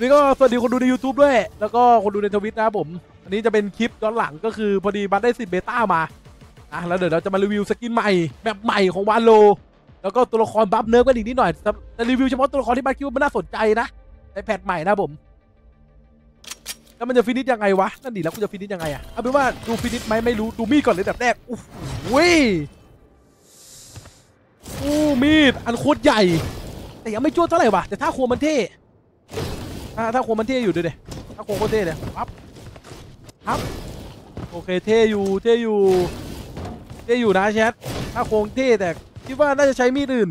นี่ก็สวัสดีคนดูใน YouTube ด้วย แล้วก็คนดูในทวิตนะครับผม อันนี้จะเป็นคลิปย้อนหลังก็คือ พอดีบัตได้สิทธิ์ beta มาอะแล้วเดี๋ยวเราจะมารีวิว skin ใหม่ map ใหม่ของวาโล แล้วก็ตัวละคร buff nerf กันอีกนิดหน่อยจะจะรีวิวเฉพาะตัวละครที่บัตคิดว่ามันน่าสนใจนะใน patch ใหม่นะผม แล้วมันจะ finish ยังไงวะ นั่นดิแล้วกูจะ finish ยังไงอะเอาเป็นว่าดู finish ไหมไม่รู้ดูมีดก่อนเลยแบบแรกอู้หูอู้มีดอันโคตรใหญ่ แต่ยังไม่จ้วงเท่าไหร่วะแต่ถ้าคมมันเท่ ถ้าถ้าโคมมันเท่อยู่ด้วยเดยถ้าโคก็เท่เลยปั๊บปั๊บโอเคเท่อยู่เท่อยู่เท่อยู่นะแชทถ้าโคงเท่แต่คิดว่าน่าจะใช้มีดอื่น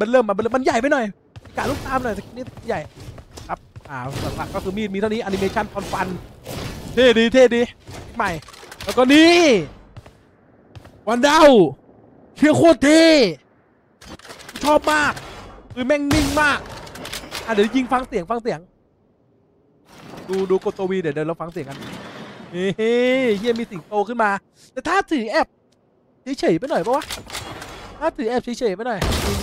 มันเริ่มมันเริ่มมันใหญ่ไปหน่อยกะลูกตามหน่อยสักนิดใหญ่ครับอ่าหลักๆก็คือมีดมีเท่านี้แอนิเมชันตอนฟันเท่ดีเท่ดีใหม่ แล้วก็นี่วันดาวเชื่อโคตรเท่ชอบมากคือแม่งนิ่งมากอะเดี๋ยวยิงฟังเสียงฟังเสียง ดูดูกดตัววีเดี๋ยวเดี๋ยวเราฟังเสียงกันเฮ้ยเฮียมีสิงโตขึ้นมา แต่ถ้าถือแอบเฉยๆไปหน่อยปะวะถ้าถือแอบเฉยๆไปหน่อยยิง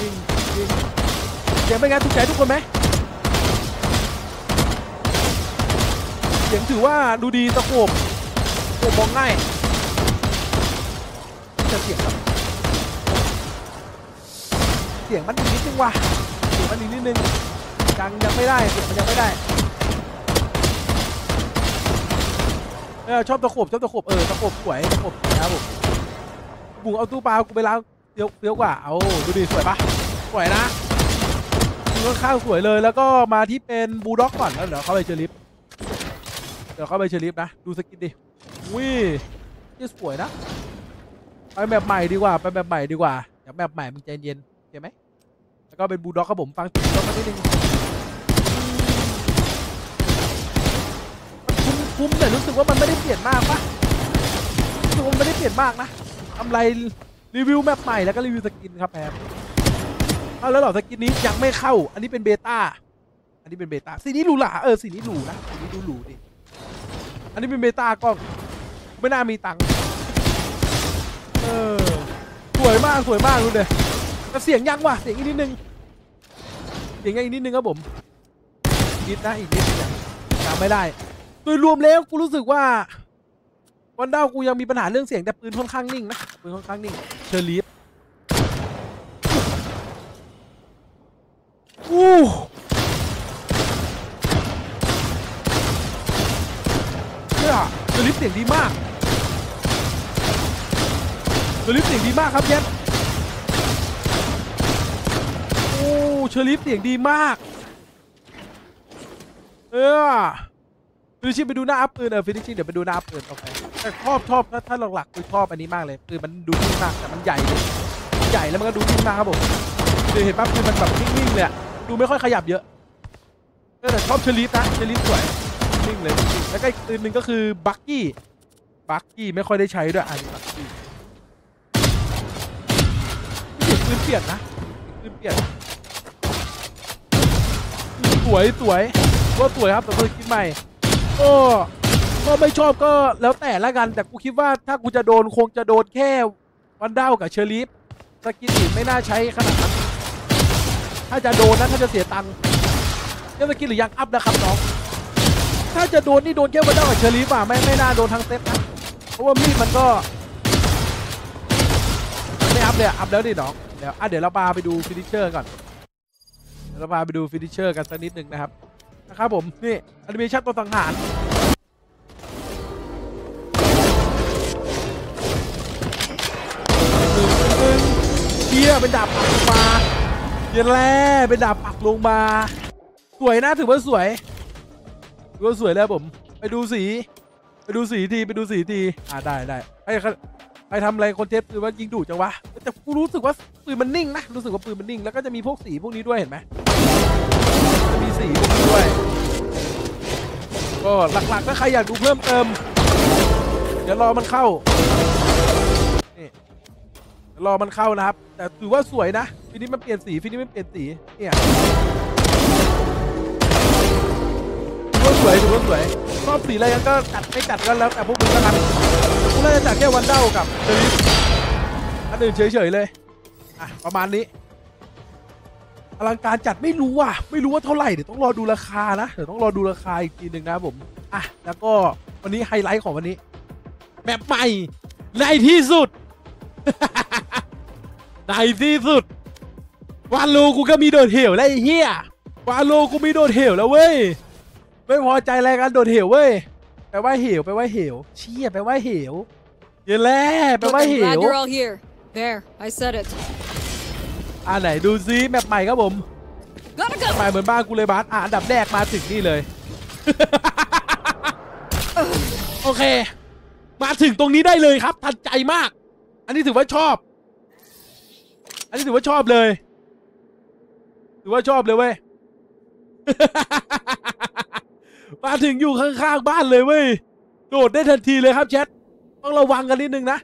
ยิงยิงเสียงเป็นไงถูกใจทุกคนไหมเสียงถือว่าดูดีตะโขบโขบมองง่ายจะเสียงครับเสียงมันอีกนิดนึงว่ะเสียงมันอีนิดนึงยังยังไม่ได้เสียงมันยังไม่ได้ เออชอบตะโขบชอบตะโขบเออตะโขบสวยตะโขบสวยครับผมบุ๋งเอาตู้ปลากูไปล้างเฟี้ยวเฟี้ยวกว่าเอาดูดิสวยปะสวยนะค่อนข้างสวยเลยแล้วก็มาที่เป็น Bulldog ก่อนแล้วเดี๋ยวเข้าไป Sheriff เดี๋ยวเข้าไป Sheriff นะดู skin ดิวินี่สวยนะไปแบบใหม่ดีกว่าไปแบบใหม่ดีกว่าอยากแบบใหม่มึงใจเย็นโอเคไหมแล้วก็เป็น Bulldog ครับผมฟังเสียงแล้วก็นิดนึง คุ้มแต่รู้สึกว่ามันไม่ได้เปลี่ยนมากปะรู้สึกว่ามันไม่ได้เปลี่ยนมากนะทำไรรีวิว map ใหม่แล้วก็รีวิว skin ครับแพมเอาแล้วเหรอ skin นี้ยังไม่เข้า อันนี้เป็น beta อันนี้เป็น beta สีนี้หรูหราเออสีนี้หรูนะสีนี้ดูหรูดิอันนี้เป็น beta ก็ไม่น่ามีตังค์เออสวยมากสวยมากดูเลยแต่เสียงยังว่ะเสียงอีกนิดนึงเสียงยังอีกนิดนึงครับผมอีกนิดนะอีกนิดนึงจำไม่ได้ โดยรวมแล้วกูรู้สึกว่าVandal กูยังมีปัญหาเรื่องเสียงแต่ปืนค่อนข้างนิ่งนะปืนค่อนข้างนิ่ง Sheriff อู้เนี่ย Sheriff เสียงดีมาก Sheriff เสียงดีมากครับเย็ดโอ้ Sheriff เสียงดีมาก เออ finishing ไปดูหน้าอัพปืนเออ finishing เดี๋ยวไปดูหน้าอัพปืนโอเคแต่ชอบชอบถ้าถ้าหลักๆคือชอบอันนี้มากเลยคือมันดูนิ่งมากแต่มันใหญ่เลยใหญ่แล้วมันก็ดูนิ่งมากครับผมคือเห็นปั๊บคือมันแบบนิ่งๆเลยอะดูไม่ค่อยขยับเยอะแต่ชอบ Sheriff นะ Sheriff สวยนิ่งเลยแล้วก็อีกปืนหนึ่งก็คือ Bucky Bucky ไม่ค่อยได้ใช้ด้วยอันนี้ Bucky ปืนเปลี่ยนนะปืนเปลี่ยนสวยสวยก็สวยครับแต่เพิ่งคิดใหม่ ก็ก็ไม่ชอบก็แล้วแต่ละกัน แต่กูคิดว่าถ้ากูจะโดนคงจะโดนแค่ Vandal กับ Sheriff skin อื่นไม่น่าใช้ขนาดนั้นถ้าจะโดนนะถ้าจะเสียตังค์เรื่อง skin หรือยังอัพนะครับน้องถ้าจะโดนนี่โดนแค่ Vandal กับ Sheriff อะไม่ไม่น่าโดนทั้งเซตนะเพราะว่ามีดมันก็ไม่อัพเลยอะอัพแล้วดิน้องเดี๋ยวอะเดี๋ยวเราพาไปดู finisher ก่อนเราพาไปดู finisher กันสักนิดหนึ่งนะครับ นะครับผม นี่แอนิเมชันตัวสังหารหนึ่งเชี่ยเป็นดาบปักลงมาเชี่ยแร่เป็นดาบปักลงมา สวยนะถือว่าสวยถือว่าสวยแล้วผม ไปดูสี ไปดูสีทีไปดูสีทีอ่าได้ได้ไอ้ใครทำอะไรคนเทปคือว่ายิงดุจังวะแต่กูรู้สึกว่าปืนมันนิ่งนะรู้สึกว่าปืนมันนิ่งแล้วก็จะมีพวกสีพวกนี้ด้วยเห็นไหม สีพวกนี้ด้วย ก็หลักๆถ้าใครอยากดูเพิ่มเติม เดี๋ยวรอมันเข้านี่ยรอมันเข้านะครับ แต่ถือว่าสวยนะฟินี้มันเปลี่ยนสีฟินี้มันเปลี่ยนสีเนี่ยถือว่าสวยถือว่าสวยชอบสีอะไรกันก็จัดไม่จัดกันแล้วแต่พวกมึงแล้วกันกูน่าจะจัดแค่วันเด้ากับเดลิฟอันอื่นเฉยๆเลยอะประมาณนี้ อลังการจัดไม่รู้ว่ะไม่รู้ว่าเท่าไหร่เดี๋ยวต้องรอดูราคานะเดี๋ยวต้องรอดูราคาอีกทีหนึ่งนะผมอะแล้วก็วันนี้ไฮไลท์ของวันนี้แมปใหม่ในที่สุด ในที่สุดวาโลกูก็มีโดดเหวแล้วไอ้เหี้ยวาโลกูมีโดดเหวแล้วเว้ยไม่พอใจอะไรกันโดดเหวเว้ยไปว่าเหวไปว่าเหวเชี่ยไปว่าเหวเยอะแล้วไปว่าเหว There, I said it. อ่าไหนดูซิแมปใหม่ครับผม Gotta ไป go. เหมือนบ้านกูเลยบาสอะอันดับแรกมาถึงนี่เลย โอเค มาถึงตรงนี้ได้เลยครับทันใจมาก อันนี้ถือว่าชอบ อันนี้ถือว่าชอบเลย ถือว่าชอบเลยเว้ยมาถึงอยู่ข้างๆบ้านเลยเว้ยโดดได้ทันทีเลยครับแชทต้องระวังกันนิดนึงนะ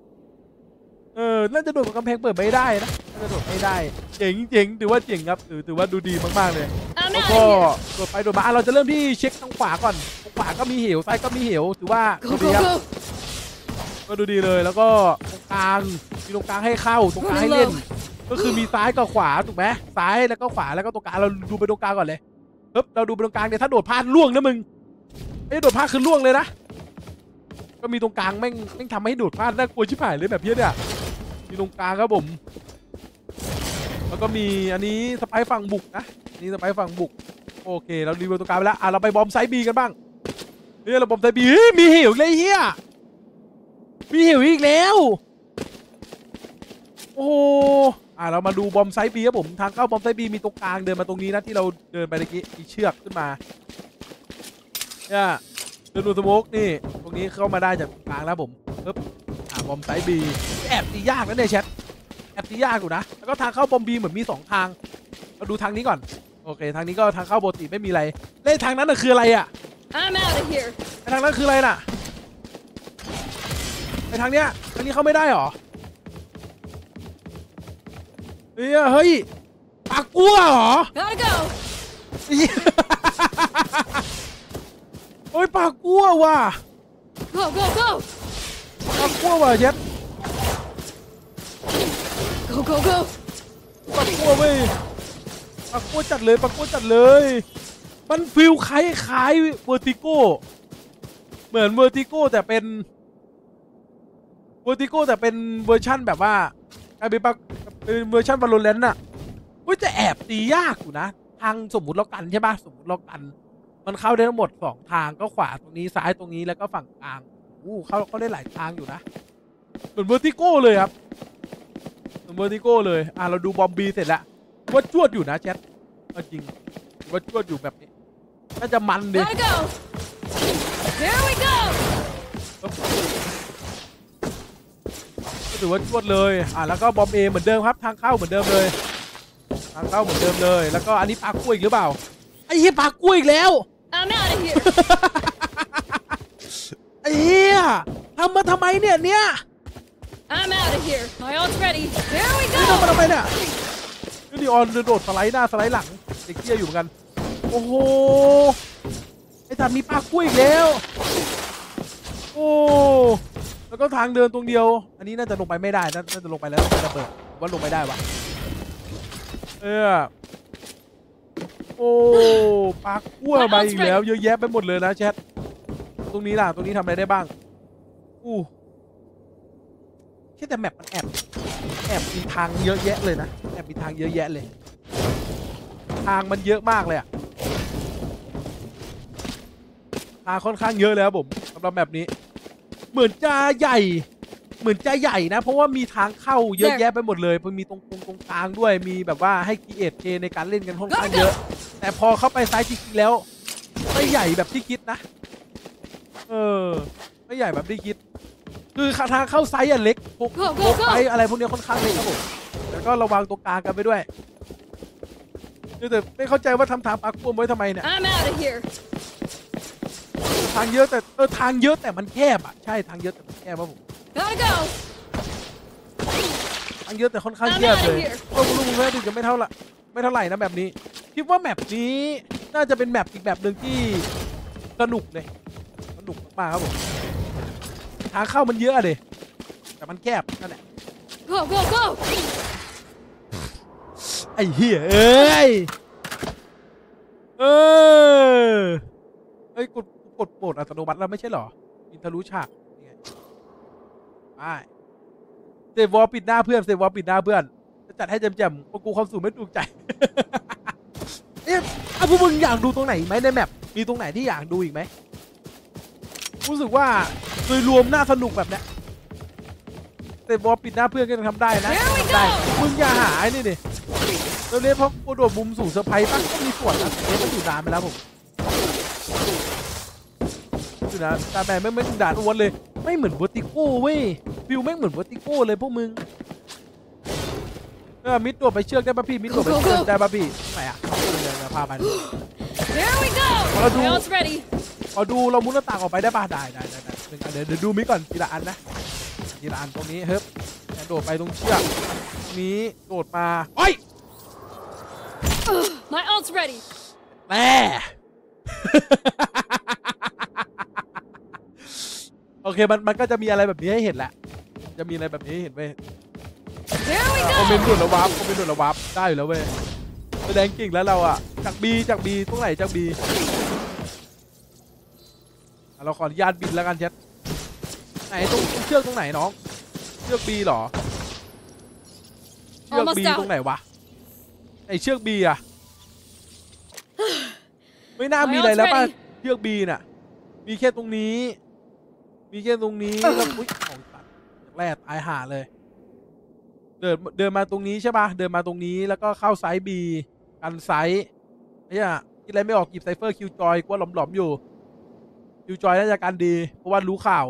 เออน่าจะโดดกับกำแพงเปิดไม่ได้นะ น่าจะโดดไม่ได้เจ๋งเจ๋งถือว่าเจ๋งครับถือถือว่าดูดีมากๆเลย I'm แล้ว out ก็ of here. โดดไปโดดมาอะเราจะเริ่มที่เช็คทางขวาก่อนทางขวาก็มีเหวซ้ายก็มีเหวถือว่า Go, ดูดี go, ครับ go. ก็ดูดีเลยแล้วก็ตรงกลางมีตรงกลางให้เข้าตรงกลางให้เล่น ก็คือมีซ้ายกับขวาถูกไหมซ้ายแล้วก็ขวาแล้วก็ตรงกลางเราดูไปตรงกลางก่อนเลยปึ๊บเราดูไปตรงกลางเนี่ยถ้าโดดพลาดล่วงนะมึงไอ้ยโดดพลาดคือล่วงเลยนะก็มีตรงกลางแม่งแม่งทำให้โดดพลาดน่ากลัวชิบหายเลยแบบเนี้ยเนี่ยมีตรงกลางครับผม แล้วก็มีอันนี้สไปฝั่งบุกนะนนี้สไปฝั่งบุก โอเคเรารีวิวตรงกลางไปแล้วอะเราไปบอมไซด์บีกันบ้างเฮ้ยเราบอมไซด์บีเฮ้ยมีเหวเลยเฮียมีเหวอีกแล้ว โอ้โหอะเรามาดูบอมไซด์บีครับผมทางเข้าบอมไซด์บีมีตรงกลางเดินมาตรงนี้นะที่เราเดินไปเมื่อกี้มีเชือกขึ้นมาเนี่ยเดินดูสโมกนี่ตรงนี้เข้ามาได้จากตรงกลางแล้วผมปึ๊บอะบอมไซด์บีแอบตียากนะเนี่ยแชท บตียากอยู่นะ แล้วก็ทางเข้าบอมบีเหมือนมีสองทางเราดูทางนี้ก่อน โอเค ทางนี้ก็ทางเข้าปกติไม่มีอะไร เล่นทางนั้นน่ะคืออะไรอะ I'm out of here. ไอทางนั้นคืออะไรน่ะไอทางเนี้ยทางนี้เข้าไม่ได้หรอเฮ้ยเฮ้ยปากกัวเหรอ Gotta go. เหี้ยเฮ้ยปากกัวว่ะ Go, go, go. ปากกัวว่ะเย็ด Go, go, go. parkour เว้ย parkour จัดเลย parkour จัดเลย มัน feel คล้ายคล้าย Vertigo เหมือน Vertigo แต่เป็น Vertigo แต่เป็นเวอร์ชั่นแบบว่ากลายเป็นปเป็นเวอร์ชัน Valorant น่ะอุ้ยแต่แอบตียากอยู่นะ ทางสมมติเรากันใช่ปะสมมติเรากัน มันเข้าได้ทั้งหมดสองทางก็ขวาตรงนี้ซ้ายตรงนี้แล้วก็ฝั่งกลางอู้เข้าเข้าได้หลายทางอยู่นะ เหมือน Vertigo เลยครับ เหมือน Vertigo เลย อะ เราดู bomb B เสร็จแล้วว่าจวดอยู่นะแชทเอาจริงว่าจวดอยู่แบบนี้น่าจะมันดิ Gotta go. Here we go. ก็ถือว่าจวดเลย อะ แล้วก็ bomb A เหมือนเดิมครับ ทางเข้าเหมือนเดิมเลย ทางเข้าเหมือนเดิมเลย แล้วก็อันนี้ parkour อีกหรือเปล่า ไอ้เหี้ย parkour อีกแล้ว I'm out of here. ไอ้เหี้ยทำมาทำไมเนี่ยเนี่ย I'm out of here. My ult's ready. Here we นี่ทำมา go. ทำไมเนี่ยนี่ดิออนโดดสไลด์หน้าสไลด์หลังเด็กเกี้ยอยู่เหมือนกัน โอ้โห ไอ้ทำมีปลากล้วยอีกแล้ว โอ้ แล้วก็ทางเดินตรงเดียว อันนี้น่าจะลงไปไม่ได้ น่าจะลงไปแล้วต้องไประเบิดว่าลงไม่ได้วะเออ โอ้ปลากล้วยมาอีกแล้ว เยอะแยะไปหมดเลยนะแชท ตรงนี้ล่ะ ตรงนี้ทำอะไรได้บ้าง อู้ แค่แต่แมปมันแอบแอบมีทางเยอะแยะเลยนะแอบมีทางเยอะแยะเลย ทางมันเยอะมากเลยอะทางค่อนข้างเยอะเลยครับผมสำหรับแบบนี้ เหมือนจะใหญ่ เหมือนจะใหญ่นะ เพราะว่ามีทางเข้าเยอะแยะไปหมดเลยมันมีตรงตรงตรงกลางด้วยมีแบบว่าให้คีเอทเคในการเล่นกันค่อนข้างเยอะ แต่พอเข้าไป site จริงๆแล้วไม่ใหญ่แบบที่คิดนะ เออ ไม่ใหญ่แบบที่คิด คือทางเข้า site อะเล็กพวก Go, พว go, กไซส์ go. อะไรพวกเนี้ยค่อนข้างเล็กครับผมแล้วก็ระวังตัวกลางกันไปด้วยคือแต่ไม่เข้าใจว่าทำทาง parkour ไว้ทำไมเนี่ย I'm out of here. ทางเยอะแต่เออทางเยอะแต่มันแคบอะใช่ทางเยอะแต่มันแคบครับผม Gotta go. ทางเยอะแต่ค่อนข้าง I'm แคบ out เล of ย here. ก็ลุงแค่ถึงจะไม่เท่าไหร่ไม่เท่าไหร่นะแบบนี้ คิดว่าแมปนี้น่าจะเป็นแมปอีกแบบหนึ่งที่สนุกเลย สนุกมากๆครับผม ทางเข้ามันเยอะอะเดแต่มันแคบนั่นแหละ Go, go, go. ไอ้เหี้ยเอ้ยเออเอ้ยกดกดโหมดอัตโนมัติแล้วไม่ใช่เหรอ อินทะลุฉากนี่ไงไป Sage wall ปิดหน้าเพื่อน Sage wall ปิดหน้าเพื่อนจะจัดให้แจ่มๆเพราะกูความสูงไม่ถูกใจเอ๊ะอะพวกมึงอยากดูตรงไหนอีกไหมใน map มีตรงไหนที่อยากดูอีกไหมรู้สึกว่าโดยรวมน่าสนุกแบบเนี้ย Sage wall ปิดหน้าเพื่อนก็ยังทำได้นะ Here we ทำได้ go มึงอย่าหาไอ้นี่ดิแล้วเนี่ยเพราะกูโดดมุมสูงเซอร์ไพรส์ตั้งก็มีส่วนนะเนี่ยมันอยู่นานไปแล้วผมอยู่นะตาแมนไม่ไม่ถึงด่านอ้วนเลย ไม่เหมือน Vertigo เว้ย feel แม่งเหมือน Vertigo เลยพวกมึงเออ mid โดดไปเชือกได้ป่ะพี่ mid โดดไปเชือกได้ป่ะพี่ไหนอะเดี๋ยวเดี๋ยวพาไป There we go. Wanna do- My ult's ready. ขอดูเรามุดหน้าต่างออกไปได้ป่ะได้ได้ได้ได้ หนึ่งอันเดี๋ยวเดี๋ยวดู mid ก่อนทีละอันนะทีละอันตรงนี้เฮ้ยโดดไปตรงเชือกตรงนี้โดดมาโอ้ย My ult's ready. แม่ โอเคมันมันก็จะมีอะไรแบบนี้ให้เห็นแหละ จะมีอะไรแบบนี้ให้เห็นเว้ย There we คอมเมนต์ go. ด่วนระวับคอมเมนต์ด่วนระวับได้อยู่แล้วเว้ยแสดงเก่งแล้วเราอะจากบีจากบีตรงไหนจากบี เราขออนุญาตบินแล้วกันเช็ดไหนตรงเชือกตรงไหนน้อง เชือกบีเหรอ เชือก Almost บี out ตรงไหนวะ ไอเชือกบีอะไม่น่ามีอะไรแล้วป่ะ เชือกบีน่ะ มีแค่ตรงนี้ มีแค่ตรงนี้แล้วอุ้ยของตัดอย่างแรกตายห่าเลย เดินเดินมาตรงนี้ใช่ปะเดินมาตรงนี้แล้วก็เข้าไซส์บีกันไซส์เนี่ยคิดอะไรไม่ออกหยิบไซเฟอร์คิวจอยกว่าหลอมๆอยู่ คิวจอยน่าจะการดี เพราะว่ารู้ข่าว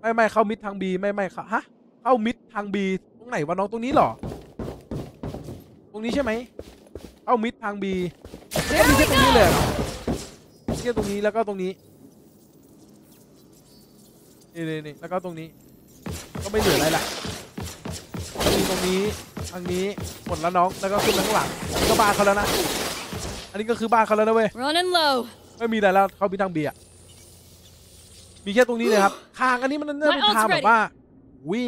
ไม่ไม่เข้ามิดทางบีไม่ไม่เข้าฮะ เข้ามิดทางบีตรงไหนวะน้องตรงนี้เหรอ ตรงนี้ใช่ไหมเข้ามิดทางบีก็ There มี we แค่ตรงนี้เลย go. มีแค่ตรงนี้แล้วก็ตรงนี้นี่นี่นี่แล้วก็ตรงนี้ ก็ไม่เหลืออะไรละก็มีตรงนี้ทางนี้หมดแล้วน้องแล้วก็ขึ้นมาข้างหลังอันนี้ก็บ้านเขาแล้วนะ อันนี้ก็คือบ้านเขาแล้วนะเว้ย Running low. ไม่มีอะไรแล้วเขามีทางเบียร์ มีแค่ตรงนี้เลยครับทางอันนี้มันน่าเป็น My ทาง ult's แบบว่าวิ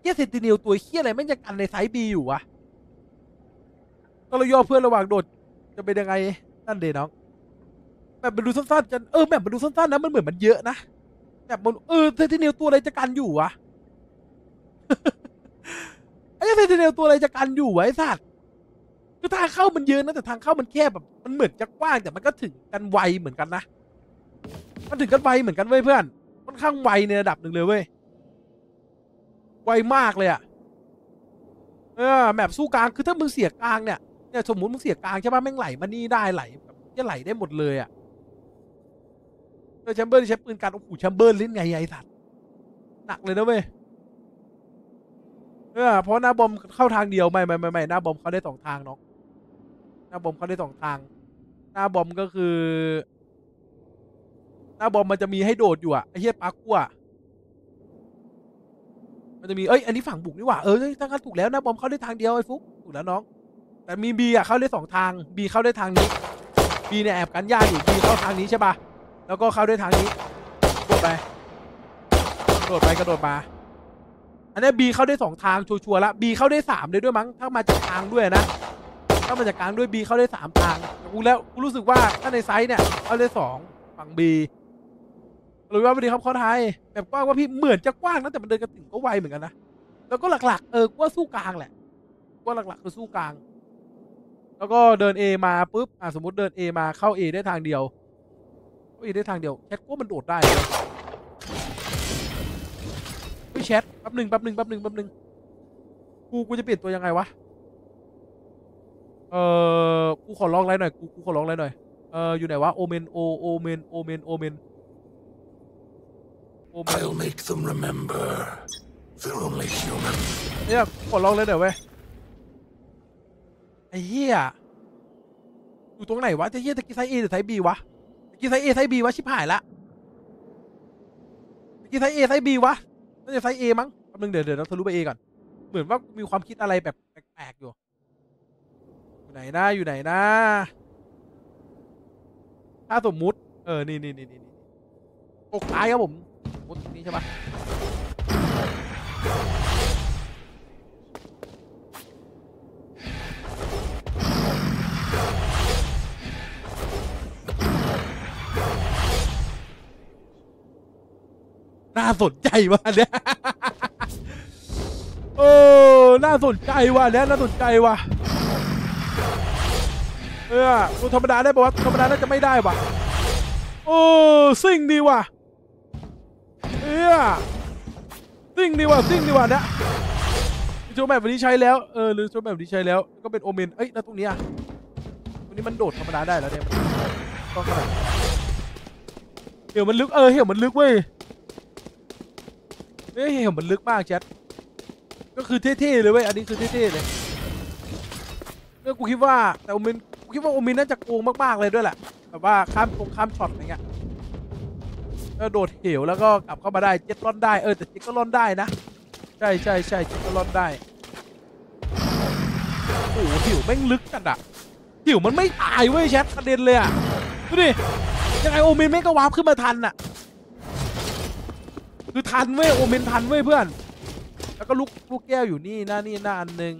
เฮียเซนติเนลตัวเฮียอะไรไม่งจะกันในไซส์บีอยู่วะก็เราย่อเพื่อนระหว่างโดด จะเป็นยังไงนั่นเดน้องแบบมันดูสั้นๆกันเออแบบมันดูสั้นๆนะมันเหมือนมันเยอะนะแบบมันเออเซนติเนลตัวอะไรจะกันอยู่วะไอ้เซนติเนลตัวอะไรจะกันอยู่วะไอ้สัตว์คือทางเข้ามันเยอะนะแต่ทางเข้ามันแคบแบบ มันเหมือนจะกว้างแต่มันก็ถึงกันไวเหมือนกันนะมันถึงกันไวเหมือนกันเว้ยเพื่อน ค่อนข้างไวในระดับหนึ่งเลยเว้ย ไวมากเลยอะเออแบบสู้กลางคือถ้ามึงเสียกลางเนี่ยเนี่ยสมมติมึงเสียกลางใช่ป่ะแม่งไหลมานี่ได้ไหลแบบจะไหลได้หมดเลยอะเออแชมเบอร์ใช้ปืนกันโอ้โหแชมเบอร์เล่นไงไอ้สัตว์หนักเลยนะเว้ยเออเพราะหน้าบอมเข้าทางเดียวไม่ไม่ไม่ไม่หน้าบอมเขาได้สองทางเน้องหน้าบอมเขาได้สองทาง หน้าบอมก็คือ หน้าบอมมันจะมีให้โดดอยู่อะไอ้เหี้ยปากัวมันจะมีเอ้ยอันนี้ฝั่งบุกนี่หว่าเออเฮ้ยถ้างั้นถูกแล้วหน้าบอมเข้าได้ทางเดียวไอ้ฟุกถูกแล้วน้อง แต่มีบีอะเข้าได้สองทางบีเข้าได้ทางนี้บีเนี่ยแอบกันยากอยู่บีเข้าทางนี้ใช่ปะแล้วก็เข้าได้ทางนี้โดดไปกระโดดไปกระโดดมาอันนี้บีเข้าได้สองทางชัวร์ๆละบีเข้าได้สามเลยด้วยมั้งถ้ามาจากกลางด้วยนะถ้ามาจากกลางด้วยบีเข้าได้สามทางแต่กูแล้วกูรู้สึกว่าถ้าในไซส์เนี่ยเข้าได้สองฝั่งบี หรือว่าวันนี้ครับเขาไทยแบบกว้างว่าพี่เหมือนจะกว้างนะแต่มันเดินกระถึงก็ไวเหมือนกันนะแล้วก็หลักๆ เออกว่าสู้กลางแหละกว่าหลักๆคือสู้กลาง แล้วก็เดิน A มาปุ๊บอะสมมติเดิน A มาเข้า A ได้ทางเดียวเข้า A ได้ทางเดียวแชทกว่ามันโดดได้เลยเฮ้ยแชทแป๊บหนึ่งแป๊บหนึ่งแป๊บหนึ่งแป๊บหนึ่งกูกูจะเปลี่ยนตัวยังไงวะเออกูขอลองอะไรหน่อยกูกูขอลองอะไรหน่อยเอออยู่ไหนวะ Omen โอ Omen Omen Omen Omen I'll make them remember. They're only human. เนี่ยกูขอลองเลยหน่อยเว้ยไอ้เหี้ยอยู่ตรงไหนวะจะเหี้ยตะกี้ site A หรือ site B วะตะกี้ site A site B วะชิบหายละตะกี้ site A site B วะน่าจะ site A มั้งแป๊บนึงเดี๋ยวเดี๋ยวเราทะลุไป A ก่อน เหมือนว่ามีความคิดอะไรแบบแปลกๆอยู่อยู่ไหนนะอยู่ไหนนะถ้าสมมุติ เออ นี่นี่นี่นี่นี่ตกท้ายครับผม มุดนี้ใช่ปะน่าสนใจว่ะเนี่ยโอ้น่าสนใจว่ะเนี่ยน่าสนใจว่ะเออตัวธรรมดาได้ปะวะธรรมดาน่าจะไม่ได้ว่ะโอ้สิ่งดีว่ะ เออซิ่งดีว่ะซิ่งดีว่ะเนี่ยโชว์แบบนี้ใช้แล้วเออหรือโชว์แบบนี้ใช้แล้วก็เป็นโอเมนเอ้ยแล้วตรงนี้ยตรงนี้มันโดดธรรมดาได้แล้วเนี่ยต้องขนาดเหี่ยวมันลึกเออเหี่ยวมันลึกเว้ยเฮ้ยเหี่ยวมันลึกมากแชทก็คือเท่ๆเลยเว้ยอันนี้คือเท่ๆเลยเรื่องกูคิดว่าแต่โอเมนกูคิดว่าโอเมนน่าจะโกงมากๆเลยด้วยแหละแบบว่าข้ามตรงข้ามช็อตอะไรเงี้ย ก็โดดเหวแล้วก็กลับเข้ามาได้เจ็ตล่อนได้เออแต่เจ็ตก็ล่อนได้นะใช่ใช่ใช่เจ็ตก็ล่อนได้โอ้โหหิวแม่งลึกจัดอะหิวมันไม่ตายเว้ยแชทกระเด็นเลยอะดูดิยังไงโอเมนแม่งก็วาร์ปขึ้นมาทันอะคือทันเว้ยโอเมนทันเว้ยเพื่อน แล้วก็ลูกลูกแก้วอยู่นี่หนะนี่นะอันหนึ่ง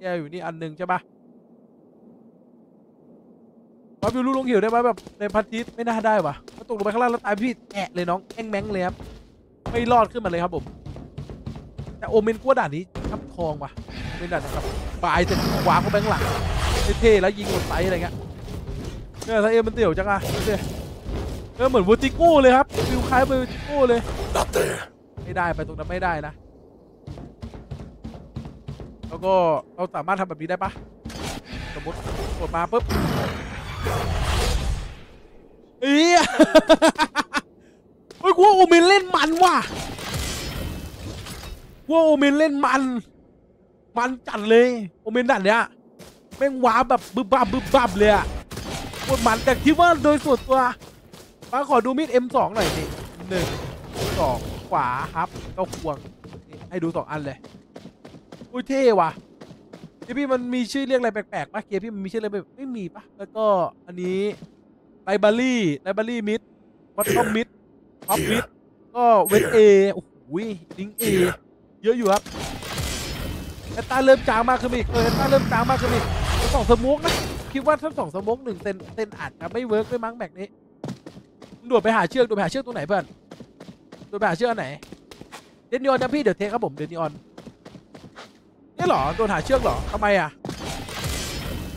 แก้วอยู่นี่อันหนึ่งใช่ปะ ปั๊บอยู่ลูกลงหิวได้ไหมแบบในพันทิสไม่น่าได้วะถ้าตกลงไปข้างล่างแล้วตายพี่แอะเลยน้องแองแมงเลยครับไม่รอดขึ้นมาเลยครับผม แต่โอเมนกัวด่านนี้ทับทองว่ะโอเมนด่านนี้ครับบายแต่ขวาเขาแบงหลังเท่ๆแล้วยิงหมดไซส์อะไรเงี้ยเนี่ยถ้าเอ็มมันเตี่ยวจังอะดูดิเออเหมือนวูติโก้เลยครับฟิวคล้ายวูติโก้เลยไม่ได้ไปตรงนั้นไม่ได้นะ แล้วก็เราสามารถทำแบบนี้ได้ปะสมมติกดมาปุ๊บ เอียเฮ้ยกูว่าโอเมนเล่นมันว่ะกูว่าโอเมนเล่นมัน มันจัดเลยโอเมนดันเนี้ยแม่งว้าแบบบึบบับบึบบับเลยอะโคตรมันแต่คิดว่าโดยส่วนตัวมาขอดูมีด M2 หน่อยสิหนึ่งสองขวาครับก็ควงให้ดูสองอันเลยอุ้ยเท่ว่ะ เกียร์พี่มันมีชื่อเรียกอะไรแปลกๆปะเกียร์พี่มันมีชื่ออะไรแบบไม่มีปะแล้วก็อันนี้ไลบรารี่ไลบรารี่มิดวัตทอมมิดท็อปมิดก็เวทเอโอ้โหลิงเอเยอะอยู่ครับแอตตาเริ่มจางมากขึ้นอีกเออแอตตาเริ่มจางมากขึ้นอีกสองสโมกนะคิดว่าถ้าสองสโมกหนึ่งเซนเซนอาจจะไม่เวิร์กด้วยมั้งแบบนี้มึงโดดไปหาเชือกโดดไปหาเชือกตรงไหนเพื่อนโดดไปหาเชือกอันไหนเดนนิออนนะพี่เดี๋ยวเทคครับผมเดนนิออน นี่เหรอโดนหาเชือกเหรอทำไมอะ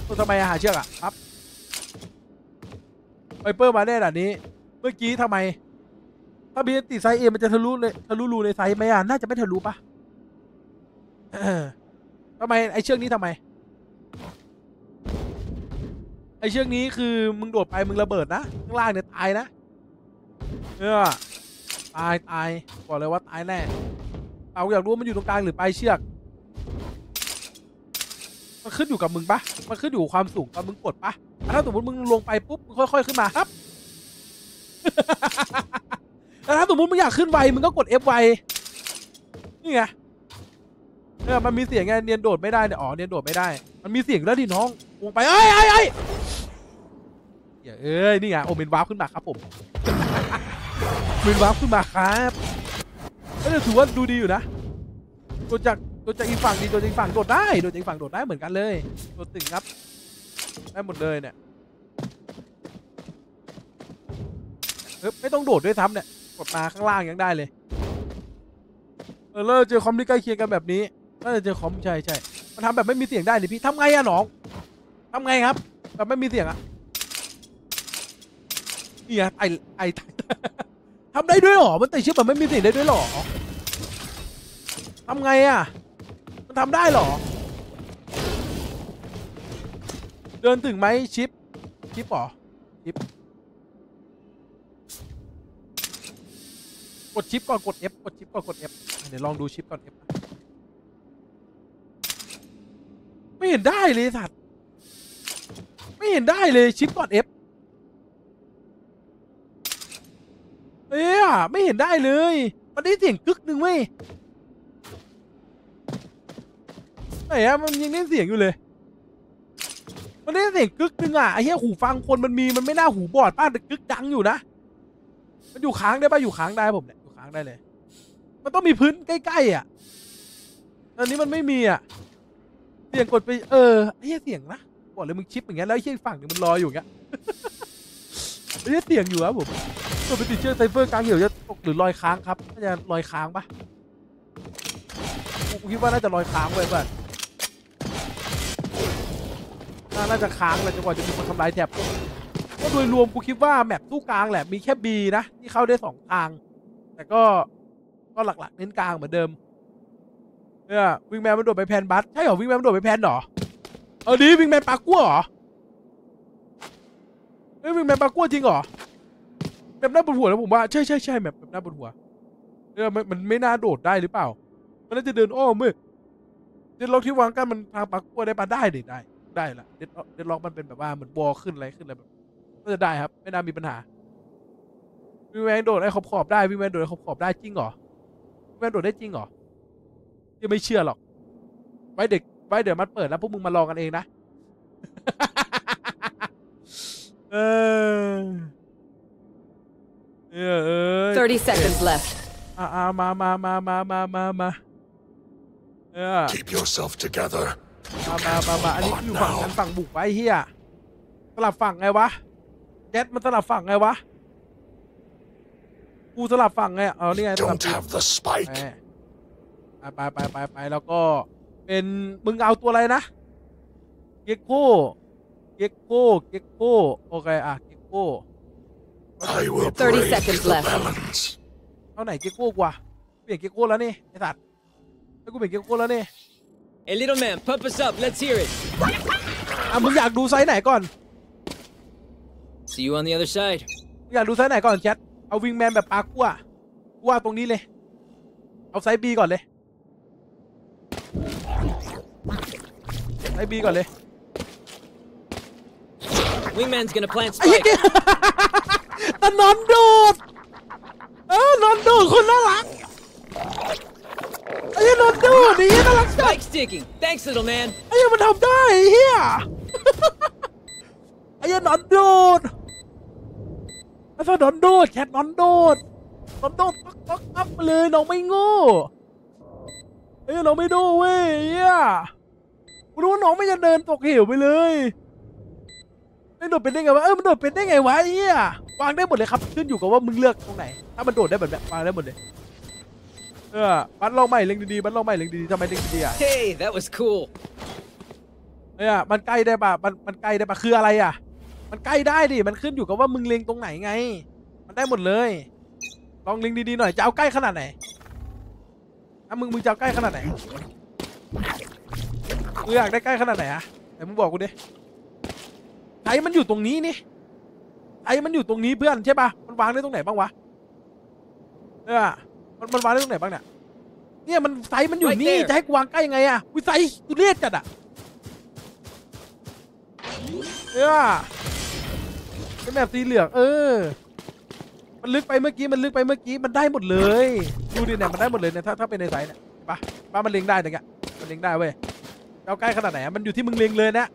โดนทำไมอะหาเชือกอะครับไวเปอร์มาแน่ด่านนี้ เมื่อกี้ทำไม ถ้าบีติไซเอมันจะทะลุเลยทะลุรูในไซไหมอะน่าจะไม่ทะลุปะทำไมไอเชือกนี้ทำไม ไอเชือกนี้คือมึงโดดไปมึงระเบิดนะข้างล่างเนี่ยตายนะเออตายตายบอกเลยว่าตายแน่เอาอยากรู้มันอยู่ตรงกลางหรือปลายเชือก มันขึ้นอยู่กับมึงปะมันขึ้นอยู่ความสูงตอนมึงกดปะถ้าสมมติมึงลงไปปุ๊บมึงค่อยๆขึ้นมาครับแต่ถ้าสมมติมึงอยากขึ้นไวมึงก็กด F ไวนี่ไงเออมันมีเสียงไงเนียนโดดไม่ได้เนี่ยอ๋อเนียนโดดไม่ได้ มันมีเสียงแล้วดิน้องวงไปเอ้ยเอ้ยเอ้ยเหี้ยเอ้ยนี่ไง Omen วาร์ปขึ้นมาครับผม Omen วาร์ปขึ้นมาครับก็ถือว่าดูดีอยู่นะตัวจาก ตัวจากอีกฝั่งดีตัวจากอีกฝั่งโดดได้ตัวจากอีกฝั่งโดดได้เหมือนกันเลยโดดตึงครับได้หมดเลยเนี่ยเอ้ยไม่ต้องโดดด้วยซ้ำเนี่ยกดมาข้างล่างยังได้เลยเออแล้วเจอคอมที่ใกล้เคียงกันแบบนี้น่าจะเจอคอมใช่ใช่มันทำแบบไม่มีเสียงได้นี่พี่ทำไงอะน้องทำไงครับแบบไม่มีเสียงอะเนี่ไงไอไอทำได้ด้วยหรอมันแต่เชื่อแบบไม่มีเสียงได้ด้วยหรอทำไงอะ มันทำได้เหรอ เดินถึงไหมชิป ชิปหรอ ชิป กดชิปก่อนกด F กดชิปก่อนกด F เดี๋ยวลองดูชิปก่อน F ไม่เห็นได้เลยสัตว์ ไม่เห็นได้เลยชิปก่อน F เอ้ยไม่เห็นได้เลย มันได้เสียงกึกหนึ่งเว้ย ไหนอะมันยังได้เสียงอยู่เลย มันได้เสียงกึกนึงอะไอ้เหี้ยหูฟังคนมันมีมันไม่น่าหูบอดป้าแต่กึกดังอยู่นะ มันอยู่ค้างได้ป่ะอยู่ค้างได้ผมเนี่ยอยู่ค้างได้เลย มันต้องมีพื้นใกล้ๆอะอันนี้มันไม่มีอะเสียงกดไปเออไอ้เหี้ยเสียงนะบอกเลยมึงชิปอย่างเงี้ยแล้วไอ้เหี้ยฝั่งนึงมันรอยอยู่อย่างเงี้ยไอ้เหี้ยเสียงอยู่ครับผมตัวไปติดเชื้อไซเฟอร์กลางเหี่ยวจะตกหรือลอยค้างครับน่าจะลอยค้างปะกูคิดว่าน่าจะลอยค้างเว้ยเพื่อนน่าน่าจะค้างเลยจนกว่าจะมีคนทำลายแถบก็โดยรวมกูคิดว่า map สู้กลางแหละมีแค่ B นะที่เข้าได้สองทาง แต่ก็ก็หลักๆเน้นกลางเหมือนเดิมเนี่ย Wingman มันโดดไป plant บัสใช่เหรอ Wingman มันโดดไป plant เหรอเออดี Wingman parkour เหรอเฮ้ย Wingman parkour จริงเหรอแบบหน้าบนหัวแล้วผมว่าใช่ใช่ใช่แบบแบบหน้าบนหัวเออมันมันไม่น่าโดดได้หรือเปล่า มันน่าจะเดินอ้อมมือ Deadlock ที่วางกันมันทาง parkour ได้ปะได้ดิได้ ได้ละ Dead Deadlock มันเป็นแบบว่าเหมือน wall ขึ้นอะไรขึ้นอะไรแบบก็จะได้ครับ ไม่น่ามีปัญหา Wingman โดดไอ้ขอบขอบๆได้ Wingman โดดไอ้ขอบขอบๆได้จริงเหรอ Wingman โดดได้จริงเหรอยังไม่เชื่อหรอก ไว้เด็กไว้เดี๋ยวมันเปิดแล้วพวกมึงมาลองกันเองนะเออเออเออ30 seconds left. อ่าอ่ามามามามามามามาเออ Keep yourself together. มามามามาอันนี้อยู่ฝั่งนั้นฝั่งบุกไว้เฮียสลับฝั่งไงวะแจ็ตมันสลับฝั่งไงวะ กูสลับฝั่งไงเอานี่ไงสลับ Don't have the spike. ไปไปไปไปไปแล้วก็เป็นมึงเอาตัวอะไรนะ Gekko Gekko Gekko โอเคอะ Gekko I will 30 break seconds the left. balance. เอาไหน Gekko กว่าเปลี่ยน Gekko แล้วนี่ไอ้สัตว์ให้กูเปลี่ยนเก็กโก้แล้วนี่ Hey, little man, pump us up. Let's hear it. อะมึงอยากดู site ไหนก่อน See you on the other side. อยากดู site ไหนก่อนแชทเอา Wingman แบบ parkour กั้วตรงนี้เลย เอา site B ก่อนเลย site B ก่อนเลย Wingman's gonna plant ไอ้เหี้ย spike. แต่นอนโดดเออนอนโดดคนน่ารัก ไอ้เหี้ยนอนโดดไอ้เหี้ยน่ารักจัด Spike sticking. Thanks, little man. ไอ้เหี้ยมันทำได้ไอ้เหี้ย ไอ้เหี้ยนอนโดดไอ้สัสนอนโดดแคทนอนโดดนอนโดดปักปักปักมาเลยน้องไม่โง่ไอ้เหี้ยน้องไม่โดดเว้ยไอ้เหี้ยกูรู้ว่าน้องไม่จะเดินตกเหวไปเลยไม่โดดเป็นได้ไงวะเออมันโดดเป็นได้ไงวะไอ้เหี้ยวางได้หมดเลยครับขึ้นอยู่กับว่ามึงเลือกตรงไหน ถ้ามันโดดได้แบบเนี้ยวางได้หมดเลย เออบัตรลองใหม่เล็งดีๆบัตรลองใหม่เล็งดีๆทำไมเล็งดีๆอะ Hey, that was cool. เนี่ยมันใกล้ได้ปะมันมันใกล้ได้ปะคืออะไรอะ มันใกล้ได้ดิมันขึ้นอยู่กับว่ามึงเล็งตรงไหนไง มันได้หมดเลย ลองเล็งดีๆหน่อยจะเอาใกล้ขนาดไหนอะมึงมึงจะเอาใกล้ขนาดไหนมึงอยากได้ใกล้ขนาดไหนอะไหนมึงบอกกูดิไอ้มันอยู่ตรงนี้นี่ไอ้มันอยู่ตรงนี้เพื่อนใช่ปะมันวางได้ตรงไหนบ้างวะเนี่ย มันมันวางได้ตรงไหนบ้างเนี่ย เนี่ยมันไซส์มันอยู่ Right นี่ there จะให้กูวางใกล้ยังไงอะวิไซส์กูเรียกจัดอะเนี่ยเป็นแบบสีเหลือง เออ มันลึกไปเมื่อกี้ มันลึกไปเมื่อกี้ มันได้หมดเลย ดูดิเนี่ย มันได้หมดเลยเนี่ย ถ้าถ้าเป็นในไซส์เนี่ยเห็นปะป้ามันเล็งได้แต่แกมันเล็งได้เว้ยจะเอาใกล้ขนาดไหนอะมันอยู่ที่มึงเล็งเลยนะ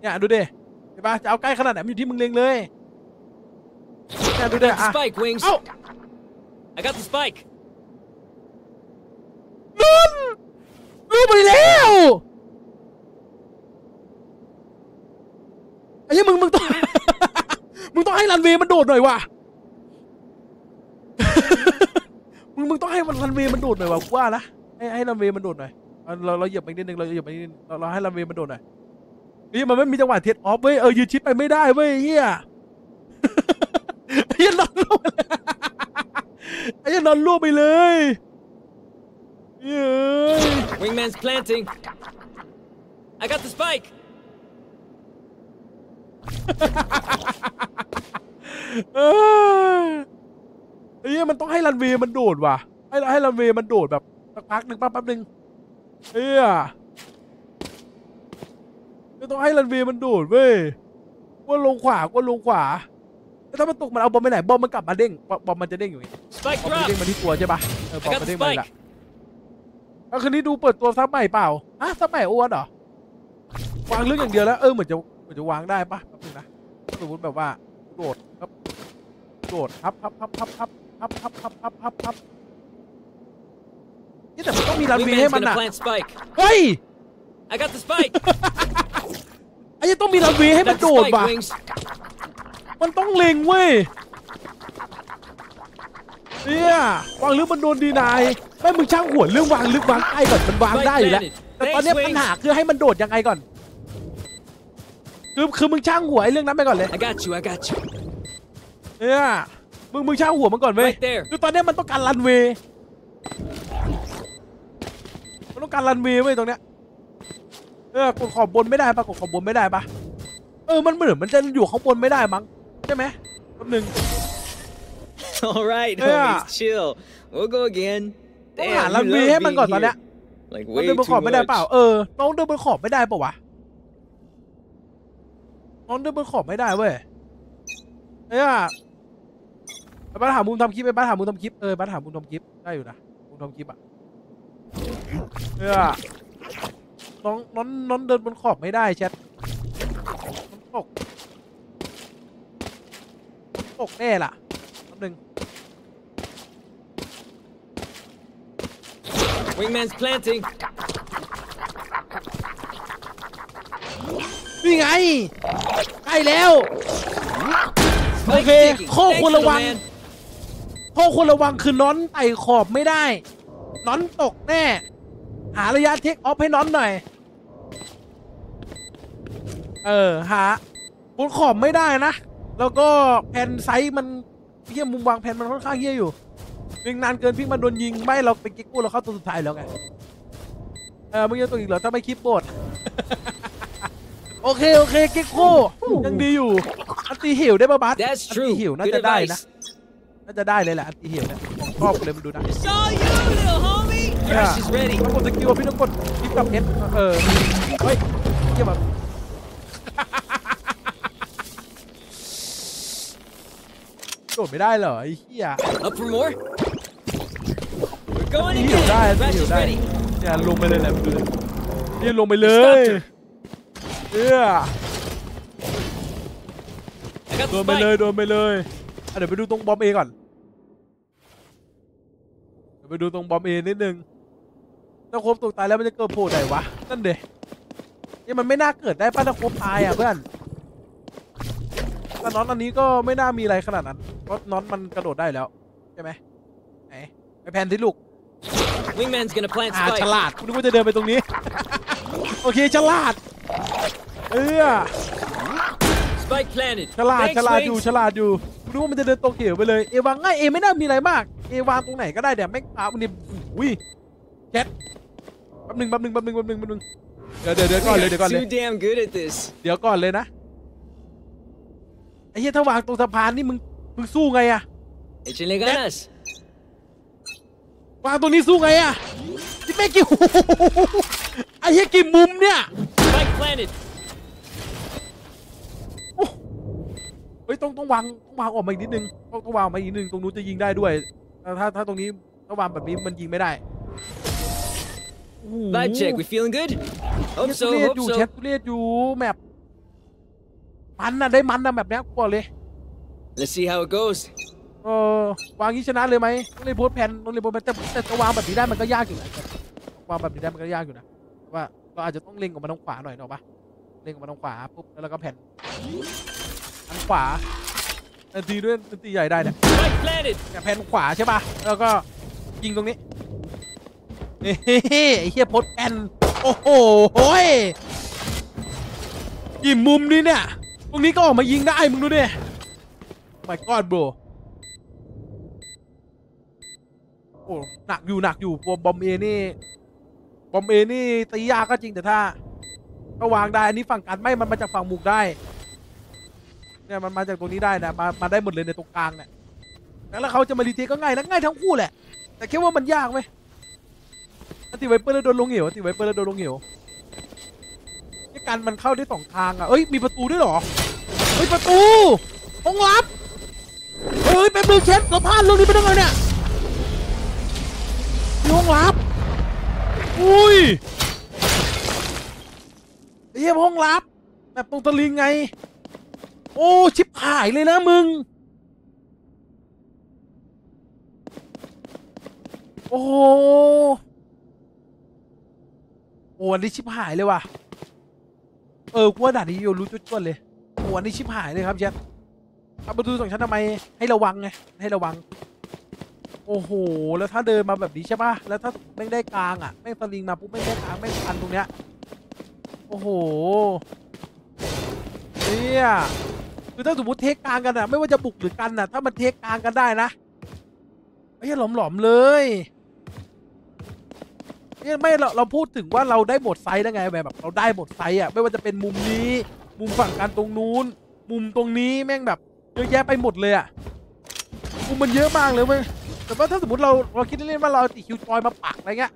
เนี่ยดูดิเห็นปะจะเอาใกล้ขนาดไหนมันอยู่ที่มึงเล็งเลยเนี่ยดูดิ Got อะ the spike, Wings. เอ้า I got the spike. นุ่นรู้ไปแล้วไอ้ยี่มึงมึงต้อง มึงต้องให้รันเวย์มันโดดหน่อยว่ะ มึงมึงต้องให้มันรันเวย์มันโดดหน่อยว่ะกูว่านะให้ให้รันเวย์มันโดดหน่อยเอาเราเราเหยียบไปนิดนึงเราเหยียบไปนิดนึงเราเราให้รันเวย์มันโดดหน่อยนี่มันไม่มีจังหวะเทสออฟเว้ยเออยืนชิดไปไม่ได้เว้ยเฮียเหี้ยนอนล่วงไปเลย ไอ้เหี้ยนอนล่วงไปเลยเฮ้ย Wingman's planting. I got the spike. เออไอ้เหี้ยมันต้องให้รันเวย์มันโดดว่ะ ให้ให้รันเวย์มันโดดแบบสักพักหนึ่งแป๊บแป๊บหนึ่งเฮียก็ต้องให้รันเวย์มันโดดเว้ยว่าลงขวาก็ลงขวา แล้วถ้ามันตกมันเอาบอลไปไหนบอลมันกลับมาเด้งบอลบอลมันจะเด้งอยู่อย่างงี้ Spike บอลมัน drop. เด้งมาที่ตัวใช่ปะเออบอล I got มัน the เด้งมาละ spike. แล้วคืนนี้ดูเปิดตัวซับใหม่เปล่าฮะซับใหม่โอวันเหรอวางเรื่องอย่างเดียวแล้วเออเหมือนจะเหมือนจะวางได้ปะแป๊บนึงนะถ้าสมมติแบบว่าโดดครับโดดพับพับพับพับพับพับพับพับพับพับพับนี่แต่มันต้องมีรันเวย์ให้ Wingman's มัน gonna อะ plant spike. เฮ้ย I got the spike. ไอ้ยังต้องมีรันเวย์ให้มัน Got โด the ด spike, ว่ะ Wings. มันต้องเล็งเว้ยเนี่ยวางลึกมันโดนดีนายไม่มึงช่างหัวเรื่องวางลึกวางใกล้ก่อนมันวางได้อยู่แล้วแต่ตอนเนี้ยปัญหาคือให้มันโดดยังไงก่อนคือคือมึงช่างหัวไอ้เรื่องนั้นไปก่อนเลย I got you. I got you. เนี่ยมึงมึงช่างหัวมันก่อนเว้ย Right there. คือตอนเนี้ยมันต้องการรันเวย์มันต้องการรันเวย์เว้ยตรงเนี้ยเออกดขอบบนไม่ได้ปะกดขอบบนไม่ได้ปะเออมันเหมือนมันจะอยู่ข้างบนไม่ได้มั้ง ใช่ไหมแป๊บหนึง All right, Yeah. homies, chill. We'll go again. ต้องหา Damn, รัน you เวย์ love ให้มัน being ก่อนตอนเนี้ย here. Like มัน way เดินบนขอบ too ไม่ได้เปล่า much. เออ น้องเดินบนขอบไม่ได้เปล่าวะ น้องเดินบนขอบไม่ได้เว้ยเอ้ยไปบ้านหามุมทำคลิปไปบ้านหามุมทำคลิป เออบ้านหามุมทำคลิป ได้อยู่นะ มุมทำคลิปอะเอ้ยน้องน้องน้องเดินบนขอบไม่ได้แชทน้องตก ตกแน่ล่ะแป๊บหนึง Wingman's planting. นี่ไงใกล้แล้ว โอ Spike เค taking. ข้อ Thanks, ควร little ระวัง man. ข้อควรระวังคือน้อนไต่ขอบไม่ได้ น้อนตกแน่ หาระยะเทคออฟให้น้อนหน่อย เออ หาบนขอบไม่ได้นะ แล้วก็แผ่นไซส์มันเฮี้ยมุมวางแผ่นมันค่อนข้างเฮี้ยอยู่ยิงนานเกินพี่มันโดนยิงไม่เราเป็นกิ๊กกู้เราเข้าตัวสุดท้ายแล้วไงเออมึงยังตัวอีกเหรอถ้าไม่คลิปโบดโอเคโอเคกิ๊กกู้ยังดีอยู่อันตีหิวได้ปะบัส That's อัน true. ตีหิวน่า Good จะได้นะ advice. น่าจะได้เลยแหละอันตีหิวเนี่ยผมชอบเลยมันดูนะ It's all you, little homie. Crash is ready. ต้องกดสกิลพี่ต้องกดคลิปกับเอสเออเฮ้ยเยี่ยมแบบ โดดไม่ได้เหรอไอ้เหี้ย Up for more? We're going ตีหิว again. ได้ตี Crash หิว is ได้ ready. เนี่ยลงไปเลยแหละมึงดูเลยเนี่ยลงไปเลยเออ I got โด the นไปเลย spike. โดนไปเลยอะเดี๋ยวไปดูตรงบอมเอก่อนเดี๋ยวไปดูตรงบอมเอนิดนึงถ้าครบตกตายแล้วมันจะเกิดโผล่ไหนวะนั่นเดนี่มันไม่น่าเกิดได้ป้าถ้าครบตายอะเพื่อน แต่น็อตอันนี้ก็ไม่น่ามีอะไรขนาดนั้น เพราะน็อตมันกระโดดได้แล้ว ใช่ไหมไหนไปแพนที่ลูก Wingman's gonna plant อ่า spike. ฉลาดคุณนึกว่าจะเดินไปตรงนี้ โอเคฉลาด เออ Spike planted. ฉลาด Thanks, ฉลาดอยู่ Wings. ฉลาดอยู่คุณนึกว่ามันจะเดินตรงเขียวไปเลย เอวางง่ายเอไม่น่ามีอะไรมาก เอวางตรงไหนก็ได้แต่แม่งพามันนี่อุ้ยแคทแป๊บหนึงแป๊บหนึงแป๊บหนึงแป๊บหนึงแป๊บหนึงเดี๋ยวเดี๋ยวเดี๋ยวก่อนเลย We เดี๋ยวก่อน got เลย too damn good at this. เดี๋ยวก่อนเลยนะไอ้ เหี้ยถ้าวางตรงสะพานนี่มึงมึงสู้ไงอะ Échenle ganas. วางตรงนี้สู้ไงอะที่แม่งกี่ไอ้เหี้ยกี่มุมเนี่ย Spike planted. เฮ้ยต้องต้องวางต้องวางออกมาอีกนิดนึงต้องต้องวางออกมาอีกนิดนึงตรงนู้นจะยิงได้ด้วยแต่ถ้าถ้าตรงนี้ถ้าวางแบบนี้มันยิงไม่ได้โอ้โห Vibe check. We feeling good? เฮี Hope ย so. ทุเรศ Hope อยู่ so. แชททุเรศอยู่แมป มันน่ะได้มันน่ะแบบเนี้ยกูบอกเลย Let's see how it goes. เออวางงี้ชนะเลยไหมต้องเล่นโพสต์แพนต้องเล่นโพสต์แพนแต่แต่จะวางแบบนี้ได้มันก็ยากอยู่นะวางแบบนี้ได้มันก็ยากอยู่นะว่าเราอาจจะต้องเล็งออกมาทางขวาหน่อยเนอะปะเล็งออกมาทางขวาปุ๊บแล้วเราก็แผ่นทางขวาทันทีด้วยทันทีใหญ่ได้เนี่ย Spike planted. เนี่ยแผ่นขวาใช่ป่ะแล้วก็ยิงตรงนี้เฮ้ไอ้เฮียโพสแอนโอ้โหโห้ยกี่มุมนี่เนี่ย ตรงนี้ก็ออกมายิงได้มึงดูดิ my god bro โอ้หนักอยู่หนักอยู่บอมบอมเอนี่บอมเอนี่ตียากก็จริงแต่ถ้าถ้าวางได้อันนี้ฝั่งกันไม่มันมาจากฝั่งมุกได้เนี่ยมันมาจากตรงนี้ได้นะมามาได้หมดเลยในตรงกลางเนี่ยแล้วเขาจะมารีเทคก็ง่ายนะง่ายทั้งคู่แหละ แต่แค่ว่ามันยากไหมติไวเปอร์แล้วโดนลงเหวติไวเปอร์แล้วโดนลงเหว กันมันเข้าได้สองทางอะเอ้ยมีประตูด้วยหรอเฮ้ยประตูห้องลับเฮ้ยแป๊บนึงเช็ดเราพลาดเรื่องนี้ไปได้ไงเนี่ยห้องลับอุ้ยเฮียห้องลับ แบบตรงตะลิงไง โอ้ชิบหายเลยนะมึง โอ้โหโอ้อันนี้ชิบหายเลยว่ะ เออกูว่าด่านนี้โยรู้จุดๆเลยโอ้อันนี้ชิบหายเลยครับเชฟเอาประตูสองชั้นทำไมให้ระวังไงให้ระวัง โอ้โห แล้วถ้าเดินมาแบบนี้ใช่ปะแล้วถ้าแม่งได้กลางอะแม่งสลิงมาปุ๊บแม่งได้กลางแม่งพันตรงเนี้ยโอ้โหเนี่ยคือถ้าสมมติ take กลางกันอะไม่ว่าจะบุกหรือกันอะ ถ้ามัน take กลางกันได้นะไอ้เหี้ย roam ๆเลย ไม่เราเราพูดถึงว่าเราได้หมด site แล้วไงแบบเราได้หมด site อะไม่ว่าจะเป็นมุมนี้ มุมฝั่งกันตรงนู้น มุมตรงนี้แม่งแบบเยอะแยะไปหมดเลยอะมุมมันเยอะมากเลยเว้ยแต่ว่าถ้าสมมติเราเราคิดเล่นๆว่าเราติคิวจอยมาปักอะไรเงี้ย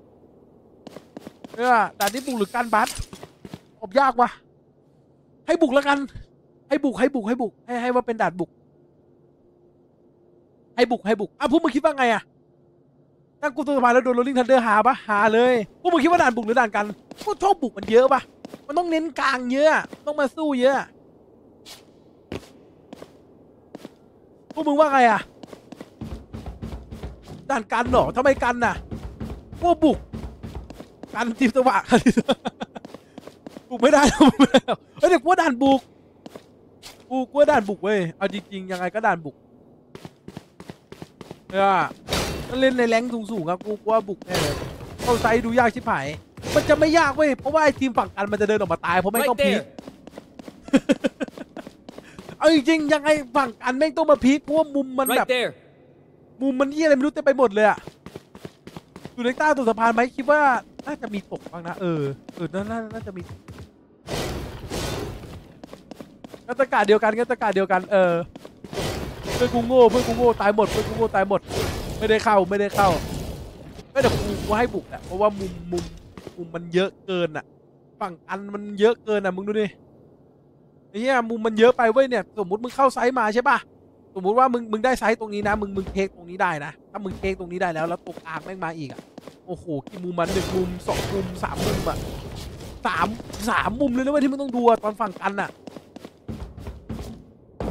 เออด่านนี้บุกหรือการบัสอบยากว่ะให้บุกแล้วกัน ให้บุกให้บุกให้บุกให้ให้ว่าเป็นด่านบุก ให้บุกให้บุกอะพวกมึงคิดว่าไงอะั้งกูตัวสะพาแล้วโดนโรลลิงทันเดอร์หาปะหาเลยพวกมึงคิดว่าด่านบุกหรือด่านกันพวกชอบบุกมันเยอะปะมันต้องเน้นกลางเยอะ ต้องมาสู้เยอะพวกมึงว่าไงอะด่านกันหรอทำไมกันน่ะพวกบุก กันทีมสว่างบุกไม่ได้ไม่ได้หรอเฮ้ยเดี๋ยวกูว่าด่านบุกกูกูว่าด่านบุกเว้ยเอาจริงๆยังไงก็ด่านบุกเนี่ย ถ้าเล่นในแรงค์สูงๆอะกูกูว่าบุกแน่เลยเข้าไซด์ดูยากชิบหาย มันจะไม่ยากเว้ย เพราะว่าไอ้ทีมฝั่งกันมันจะเดินออกมาตายเพราะไม่ Right ต้องพลิก there. เอาจริงๆยังไงฝั่งกันแม่งต้องมาพลิกเพราะว่ามุมมันแบบ Right there. มุมมันยี่อะไรไม่รู้เต็มไปหมดเลยอะอยู่ในใต้ตัวสะพานไหมคิดว่าน่าจะมีตกบ้างนะเออเออน่าน่าน่าจะมีกัตกาเดียวกันกัตกาเดียวกัน เออเพื่อนกูโง่เพื่อนกูโง่ตายหมดเพื่อนกูโง่ตายหมด ไม่ได้เข้าไม่ได้เข้า ไม่แต่กูกูให้บุกแหละเพราะว่ามุมมุมมุมมันเยอะเกินอะฝั่งอันมันเยอะเกินอะมึงดูดิไอ้เหี้ยมุมมันเยอะไปเว้ยเนี่ย สมมติมึงเข้าไซส์มาใช่ปะสมมติว่ามึงมึงได้ไซส์ตรงนี้นะมึงมึงเทคตรงนี้ได้นะถ้ามึงเทคตรงนี้ได้แล้วแล้วตกลางแม่งมาอีกอะโอ้โหกี่มุมมันหนึ่งมุมสองมุมสามมุมอะสามสามมุมเลยนะเว้ยที่มึงต้องดูตอนฝั่งกันอะ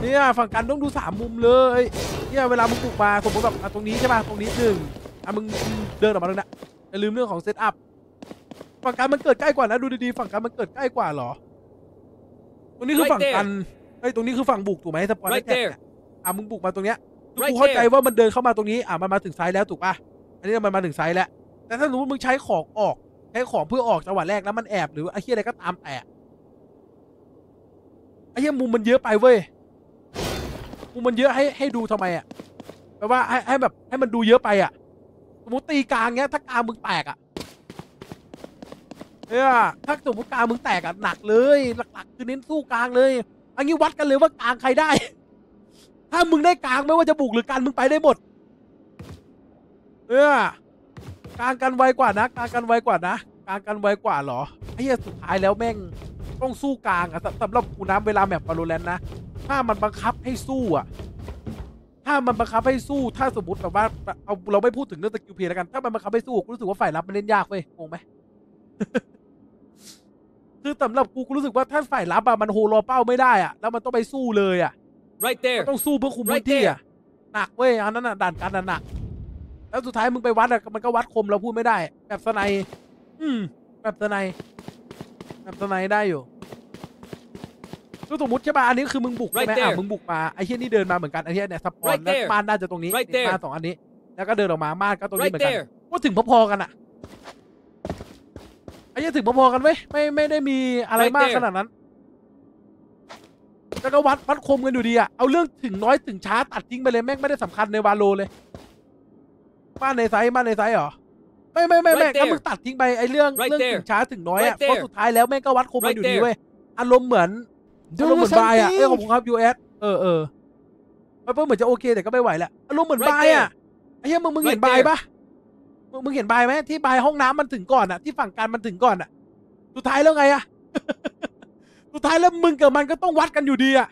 เนี่ยฝั่งกันต้องดูสามมุมเลยเนี่ยเวลามึงบุกมาสมมติแบบอะตรงนี้ใช่ป่ะตรงนี้หนึ่งอะมึงมึงเดินออกมาตรงนั้นอย่าลืมเรื่องของ setup ฝั่งกันมันเกิดใกล้กว่านะดูดีๆฝั่งกันมันเกิดใกล้กว่าเหรอตรงนี้คือ Right ฝั่งกันเฮ้ยตรงนี้คือฝั่งบุกถูกไหม spawn Right attack there เนี่ยอะมึงบุกมาตรงเนี้ยคือ Right กูเข้าใจ there ว่ามันเดินเข้ามาตรงนี้อะมันมาถึง site แล้วถูกป่ะอันนี้มันมาถึง site แล้ว แต่ถ้าสมมติมึงใช้ของออกใช้ของเพื่อออกจังหวะแรกแล้วมันแอบหรือไอ้เหี้ยอะไรก็ตามแต่ไอ้เหี้ยมุมมันเยอะไปเว้ย มุมมันเยอะให้ให้ดูทำไมอะแปลว่าให้ให้แบบให้มันดูเยอะไปอะสมมติตีกลางเงี้ยถ้ากลางมึงแตกอะเนี่ยถ้าสมมติกลางมึงแตกอะหนักเลยหลักๆคือเน้นสู้กลางเลยอันนี้วัดกันเลยว่ากลางใครได้ ถ้ามึงได้กลางไม่ว่าจะบุกหรือกันมึงไปได้หมดเออกลางกันไวกว่านะกลางกันไวกว่านะกลางกันไวกว่าเหรอไอ้เหี้ยสุดท้ายแล้วแม่งต้องสู้กลางอะสำหรับกูนะเวลา map Valorant นะ ถ้ามันบังคับให้สู้อะถ้ามันบังคับให้สู้ ถ้าสมมติแบบว่าเอาเราไม่พูดถึงเรื่องสกิลเพลย์แล้วกัน ถ้ามันบังคับให้สู้กูรู้สึกว่าฝ่ายรับมันเล่นยากเว้ยงงไหมคือสำหรับกูกูรู้สึกว่าถ้าฝ่ายรับอะมันโฮรอเป้าไม่ได้อะแล้วมันต้องไปสู้เลยอะ Right ก็ there. ต้องสู้เพื่อคุมพื้น Right ที่ there อะหนักเว้ยอันนั้นอะด่านกันน่ะหนักแล้วสุดท้ายมึงไปวัดอะมันก็วัดคมเราพูดไม่ได้ แบบสไนด์อืม แบบสไนด์แบบสไนด์ได้อยู่ ก็สมมติใช่ป่ะอันนี้คือมึงบุกใช่ไหม Right อะ there มึงบุกมาไอ้เหี้ยนี่เดินมาเหมือนกันไอ้เหี้ยเนี่ยสปอน Right แล้ว there ม่านน่าจะตรงนี้ Right นี่ there ม่านสองอันนี้ แล้วก็เดินออกมาม่านก็ตรงนี้ Right เหมือนกัน there. ก็ถึงพอๆกันอะไอ้เหี้ยถึงพอๆกันเว้ยไม่ไม่ได้มีอะไร Right มาก there ขนาดนั้นแล้วก็วัดวัดคมกันอยู่ดีอะเอาเรื่องถึงน้อยถึงช้าตัดทิ้งไปเลยแม่งไม่ได้สำคัญในวาโลเลยบ้านในไซส์บ้านในไซส์เหรอไม่ไม่ไม่ไม่ Right ถ้า there มึงตัดทิ้งไปไอ้เรื่อง Right เรื่อง there ถึงช้าถึงน้อยอะ Right เพราะ there สุดท้ายแล้วแม่งก็วัดคมกัน Right อยู่ดี there เว้ยอารมณ์เหมือน อารมณ์เหมือนบายอะเอ้ยของผมครับ US เออเออไเพิ่เหมือนจะโอเคแต่ก็ไม่ไหวแหละอารมณ์เหมือน Right บายอะไอ้เหี้ยมึงมึงเห็น Right บาย there ปะมึงมึงเห็นบายไหมที่บายห้องน้ำมันถึงก่อนอะที่ฝั่งการมันถึงก่อนอะสุดท้ายแล้วไงอะสุดท้ายแล้วมึงกับมันก็ต้องวัดกันอยู่ดีอะ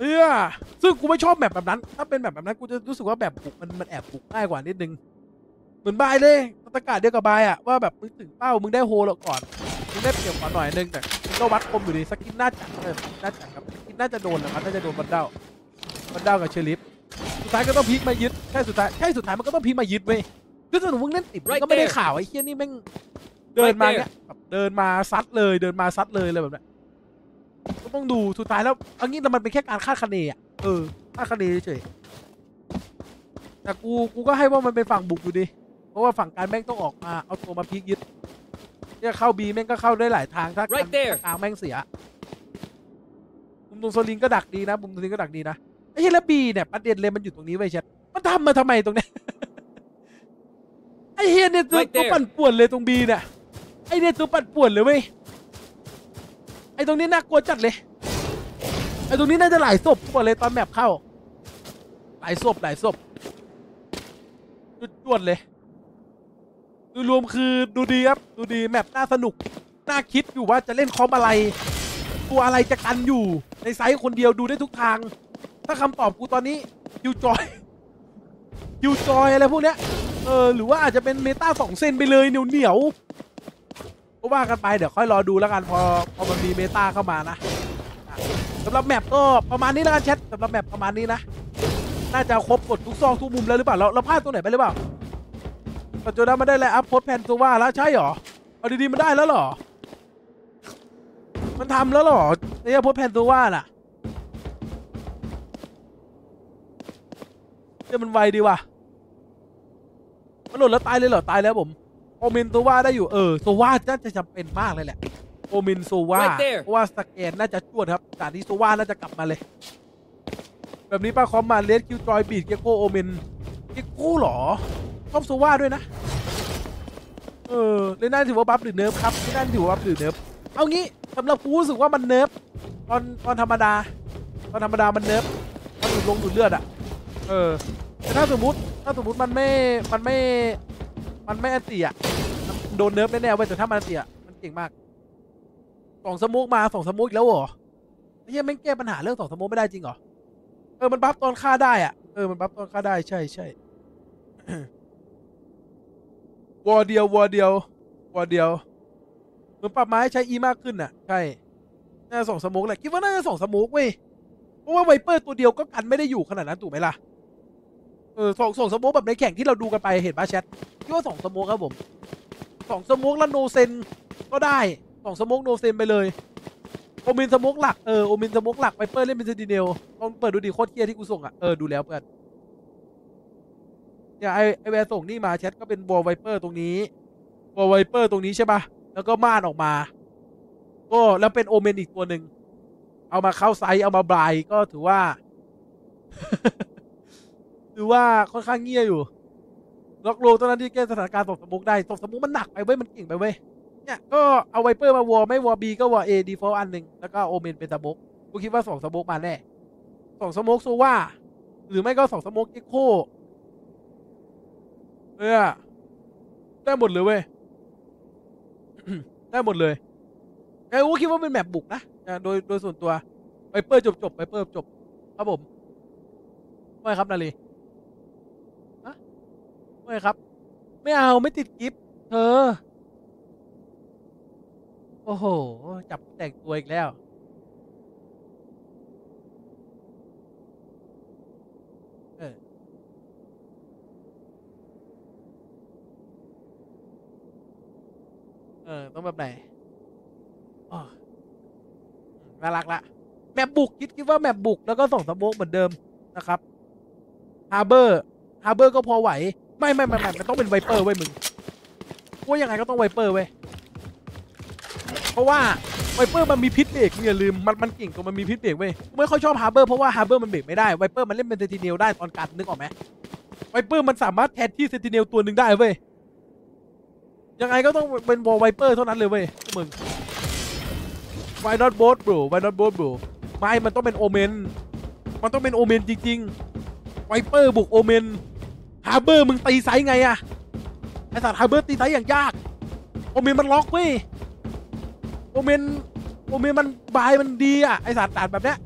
เออซึ่งกูไม่ชอบแบบแบบนั้น ถ้าเป็นแบบแบบนั้นกูจะรู้สึกว่าแบบบุกมันมันแอบบุกง่ายกว่านิดนึง เหมือนบายเลยประกาศเดียวกับบายอะว่าแบบมึงถึงเป้ามึงได้โฮลก่อนมึง ได้เปรียบกว่าหน่อยนึงแต่มึงก็วัดคมอยู่ดีสกินน่าจัดเลยน่าจัดครับสกินน่าจะโดนนะครับน่าจะโดนบันเดาบันเดากับเชอริฟสุดท้ายก็ต้องพลิกมายึดใช่สุดท้ายใช่สุดท้ายมันก็ต้องพลิกมายึดเว้ยคือสมมติมึงเล่นติดมันก็ไม่ได้ข่าวไอ้เฮี้ยนี่แม่งเดินมาเนี้ยแบบเดินมาซัดเลยเดินมาซัดเลยเลยแบบเนี้ยก็ต้องดูสุดท้ายแล้วเอันนี้แต่มันเป็นแค่การคาดคะเนอะเออคาดคะเนเฉยแต่กูกูก็ให้ว่ามันเป็นฝั่งบุกอยู่ดีเพราะว่าฝั่งการแม่งต้องออกมาเอาตัวมาพลิกยึด เนี่ยเข้าบีแม่งก็เข้าได้หลายทางถ้า Right there กลางแม่งเสียมุมตรงโซลิงก็ดักดีนะมุมตรงนี้ก็ดักดีนะไอ้เหี้ยแล้วบีเนี่ยประเด็นเลยมันอยู่ตรงนี้ไว้ยเช็ดมันทำมาทำไมตรงเนี้ย ไอ้เฮียเนี่ยตัว Right there ตัวปั่นป่วนเลยตรงบีเนี่ยไอ้เนี่ยตัวปั่นป่วนเลยเว้ยไอ้ตรงนี้น่ากลัวจัดเลย ไอ้ตรงนี้น่าจะหลายศพกูบอกเลยตอน map เข้า หลายศพหลายศพจวดๆเลย โดยรวมคือดูดีครับ ดูดี map น่าสนุก น่าคิดอยู่ว่าจะเล่น comp อะไร ตัวอะไรจะกันอยู่ ใน site คนเดียวดูได้ทุกทาง ถ้าคำตอบกูตอนนี้ Killjoy Killjoy อะไรพวกเนี้ย เออ หรือว่าอาจจะเป็นเมตาสองเซนไปเลยเหนียวเหนียวก็ว่ากันไปเดี๋ยวค่อยรอดูแล้วกันพอพอมันมีเมตาเข้ามานะสำหรับแมปก็ประมาณนี้แล้วกันแชทสำหรับแมปประมาณนี้นะ น่าจะครบกดทุกซองทุกมุมแล้วหรือเปล่าเราเราพลาดตรงไหนไปหรือเปล่า ปัจจุบันมาได้แล้วอัพโพสแพนตัวว่าแล้วใช่เหรอ เอาดีๆมันได้แล้วเหรอ มันทำแล้วเหรอไอ้โพสแพนตัวว่าน่ะเดี๋ยวมันไวดีว่ะ มันหล่นแล้วตายเลยเหรอ ตายแล้วผม โอมินโซว่าได้อยู่ เออโซว่าน่าจะจำเป็นมากเลยแหละ โอมินโซว่า Right there เพราะว่าสแกนน่าจะจวดครับจากที่โซว่าน่าจะกลับมาเลย แบบนี้ป้าคอมมาเลสคิวจอยบีดเกโกโอมินเกโก้เหรอ ชอบโซว่าด้วยนะ เออเล่นได้ถือว่าบัฟหรือเนิร์ฟครับไม่ได้ถือว่าบัฟหรือเนิร์ฟเอางี้สำหรับกูรู้สึกว่ามันเนิร์ฟตอนตอนธรรมดา ตอนธรรมดามัน nerf ตอนดูดลงดูดเลือดอะเออแต่ถ้าสมมติถ้าสมมติมันไม่มันไม่มันไม่อันติอะโดน nerf แน่ๆเว้ยแต่ถ้ามันอันติอะมันเก่งมากสอง smoke มาสอง smoke อีกแล้วเหรอไอ้เหี้ยแม่งแก้ปัญหาเรื่องสอง smoke ไม่ได้จริงเหรอเออมัน buff ตอนฆ่าได้อะเออมัน buff ตอนฆ่าได้ใช่ใช่ วอเดียววอเดียวwall เดียวเหมือนปรับให้ใช้ E มากขึ้นอะ ใช่ น่าสอง smoke แหละ คิดว่าน่าจะสอง smoke เว้ย เพราะว่า Viper ตัวเดียวก็กันไม่ได้อยู่ขนาดนั้นถูกไหมล่ะ เออสองสอง smoke แบบในแข่งที่เราดูกันไปเห็นป่ะแชท คิดว่าสอง smoke ครับผมสอง smoke แล้ว no sen ก็ได้สอง smoke no sen ไปเลย Omen smoke หลัก เออ Omen smoke หลักไปเปิดเล่นเป็น Sentinel ลองเปิดดูดิโคตรเกียที่กูส่งอะ เออ ดูแล้วเพื่อน เนี่ยไอไอแวร์ส่งนี่มาแชทก็เป็นบอลไวเปอร์ตรงนี้บอลไวเปอร์ตรงนี้ใช่ป่ะแล้วก็ม่านออกมาก็แล้วเป็นโอเมนอีกตัวหนึ่งเอามาเข้าไซส์เอามาบลายก็ถือว่า ถือว่าค่อนข้างเงียอยู่ล็อกโลตอนนั้นที่แก้สถานการณ์ตกสมุกได้ตกสมุกมันหนักไปเว้ยมันเก่งไปเว้ยเนี่ยก็เอาไวเปอร์มาวอร์ไม่วอร์บีก็วอร์เอดีฟอลอันหนึ่งแล้วก็โอเมนเป็นสมุกกูคิดว่าสองสมุกมาแน่สองสมุกโซว่าหรือไม่ก็สองสมุกเอ็กโค เออได้หมดเลยเว้ย ได้หมดเลยไอ้กูคิดว่าเป็นแมปบุกนะอ่าโดยโดยส่วนตัวไวเปอร์จบจบไวเปอร์จบ ครับผมไม่ครับนาลีฮะไม่ครับ ไม่เอาไม่ติดกิฟต์เธอ โอ้โห จับแต่งตัวอีกแล้ว เออ เออ ต้องแบบไหนอ๋ออืมน่ารักละ map บุกคิดคิดว่า map บุกแล้วก็สอง smoke เหมือนเดิมนะครับ Harbor Harbor ก็พอไหว ไม่ไม่ไม่ไม่มันต้องเป็น Viper เว้ยมึงกูว่ายังไงก็ต้อง Viper เว้ยเพราะว่า Viper มันมีพิษเบรกมึงอย่าลืมมันมันเก่งตรงมันมีพิษเบรกเว้ยไม่ค่อยชอบ Harbor เพราะว่า Harbor มันเบรกไม่ได้ Viper มันเล่นเป็น Sentinel ได้ตอนกัดนึกออกไหม Viper มันสามารถแทนที่ Sentinel ตัวหนึ่งได้เว้ย ยังไงก็ต้องเป็น wall Viper เท่านั้นเลยเว้ยมึง Why not both bro Why not both bro ไม่ มันต้องเป็น Omen มันต้องเป็น Omen จริงๆ Viper บวก Omenฮาร์เบอร์มึงตีไซไงอะไอสัตว์ฮาร์เบอร์ตีไซอย่างยาก โอเมนมันล็อกเว้ย โอเมน โอเมนมันบายมันดีอะไอสัตว์ตัดแบบเนี้ย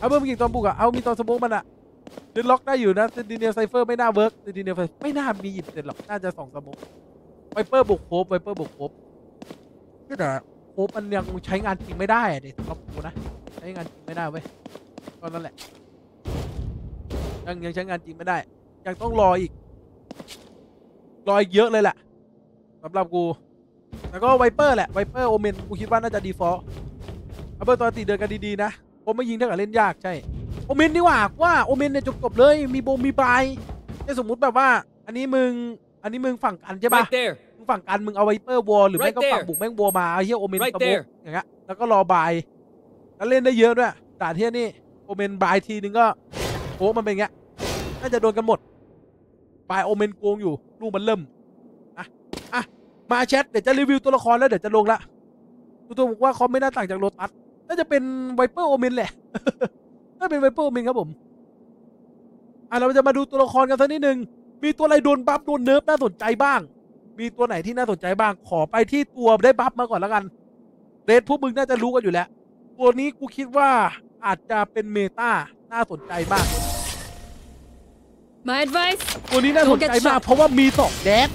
ฮาร์เบอร์มึงยิงตอนบุกอะเอามีตอนสโมกมันอะเดนล็อกได้อยู่นะเซนติเนียไซเฟอร์ไม่น่าเวิร์กเซนติเนียไม่น่ามีหยิบเสร็จหรอก น่าจะสองสโมก ไวเปอร์บุกโคบไวเปอร์บุกโคบก็แต่โคบมันยังใช้งานจริงไม่ได้อะเด็กสำหรับกูนะใช้งานจริงไม่ได้เว้ยก็นั่นแหละยังยังใช้งานจริงไม่ได้ ยังต้องรออีก รออีกเยอะเลยแหละสำหรับกูแล้วก็ไวเปอร์แหละไวเปอร์โอเมนกูคิดว่าน่าจะดีฟอลต์ไวเปอร์ตอนตีเดินกันดีๆนะผมไม่ยิงเท่ากับเล่นยากใช่โอเมนดีกว่าว่าโอเมนเนี่ยจบเลยมีโบมีบายแต่สมมุติแบบว่า อันนี้มึง อันนี้มึงฝั่งกันใช่ปะ Right there. มึงฝั่งกันมึงเอาไวเปอร์วอลหรือไม่ก็ Right ฝั่ง there บุกแม่งวอลมาเอาเฮียโอเมน Right สโมก there อย่างเงี้ยแล้วก็รอบายแล้วเล่นได้เยอะด้วยด่านเทียนี่โอเมนบายทีนึงก็โอ้มันเป็นอย่างเงี้ยน่าจะโดนกันหมดบายโอเมนโกงอยู่ลูกมันเริ่มอะอะมาแชทเดี๋ยวจะรีวิวตัวละครแล้วเดี๋ยวจะลงละตัวตัวบอกว่าคอมไม่น่าต่างจากโลตัสน่าจะเป็นไวเปอร์โอเมนแหละ น่าเป็นไวเปอร์โอเมนครับผมอะเราจะมาดูตัวละครกันสักนิดนึง มีตัวอะไรโดนบัฟโดนเนิร์ฟน่าสนใจบ้าง มีตัวไหนที่น่าสนใจบ้าง ขอไปที่ตัวได้บัฟมาก่อนแล้วกันเรดพวกมึงน่าจะรู้กันอยู่แล้ว ตัวนี้กูคิดว่าอาจจะเป็นเมตาน่าสนใจมาก My advice? ตัวนี้น่าสนใจ Go get มาก shot เพราะว่ามีสองแดด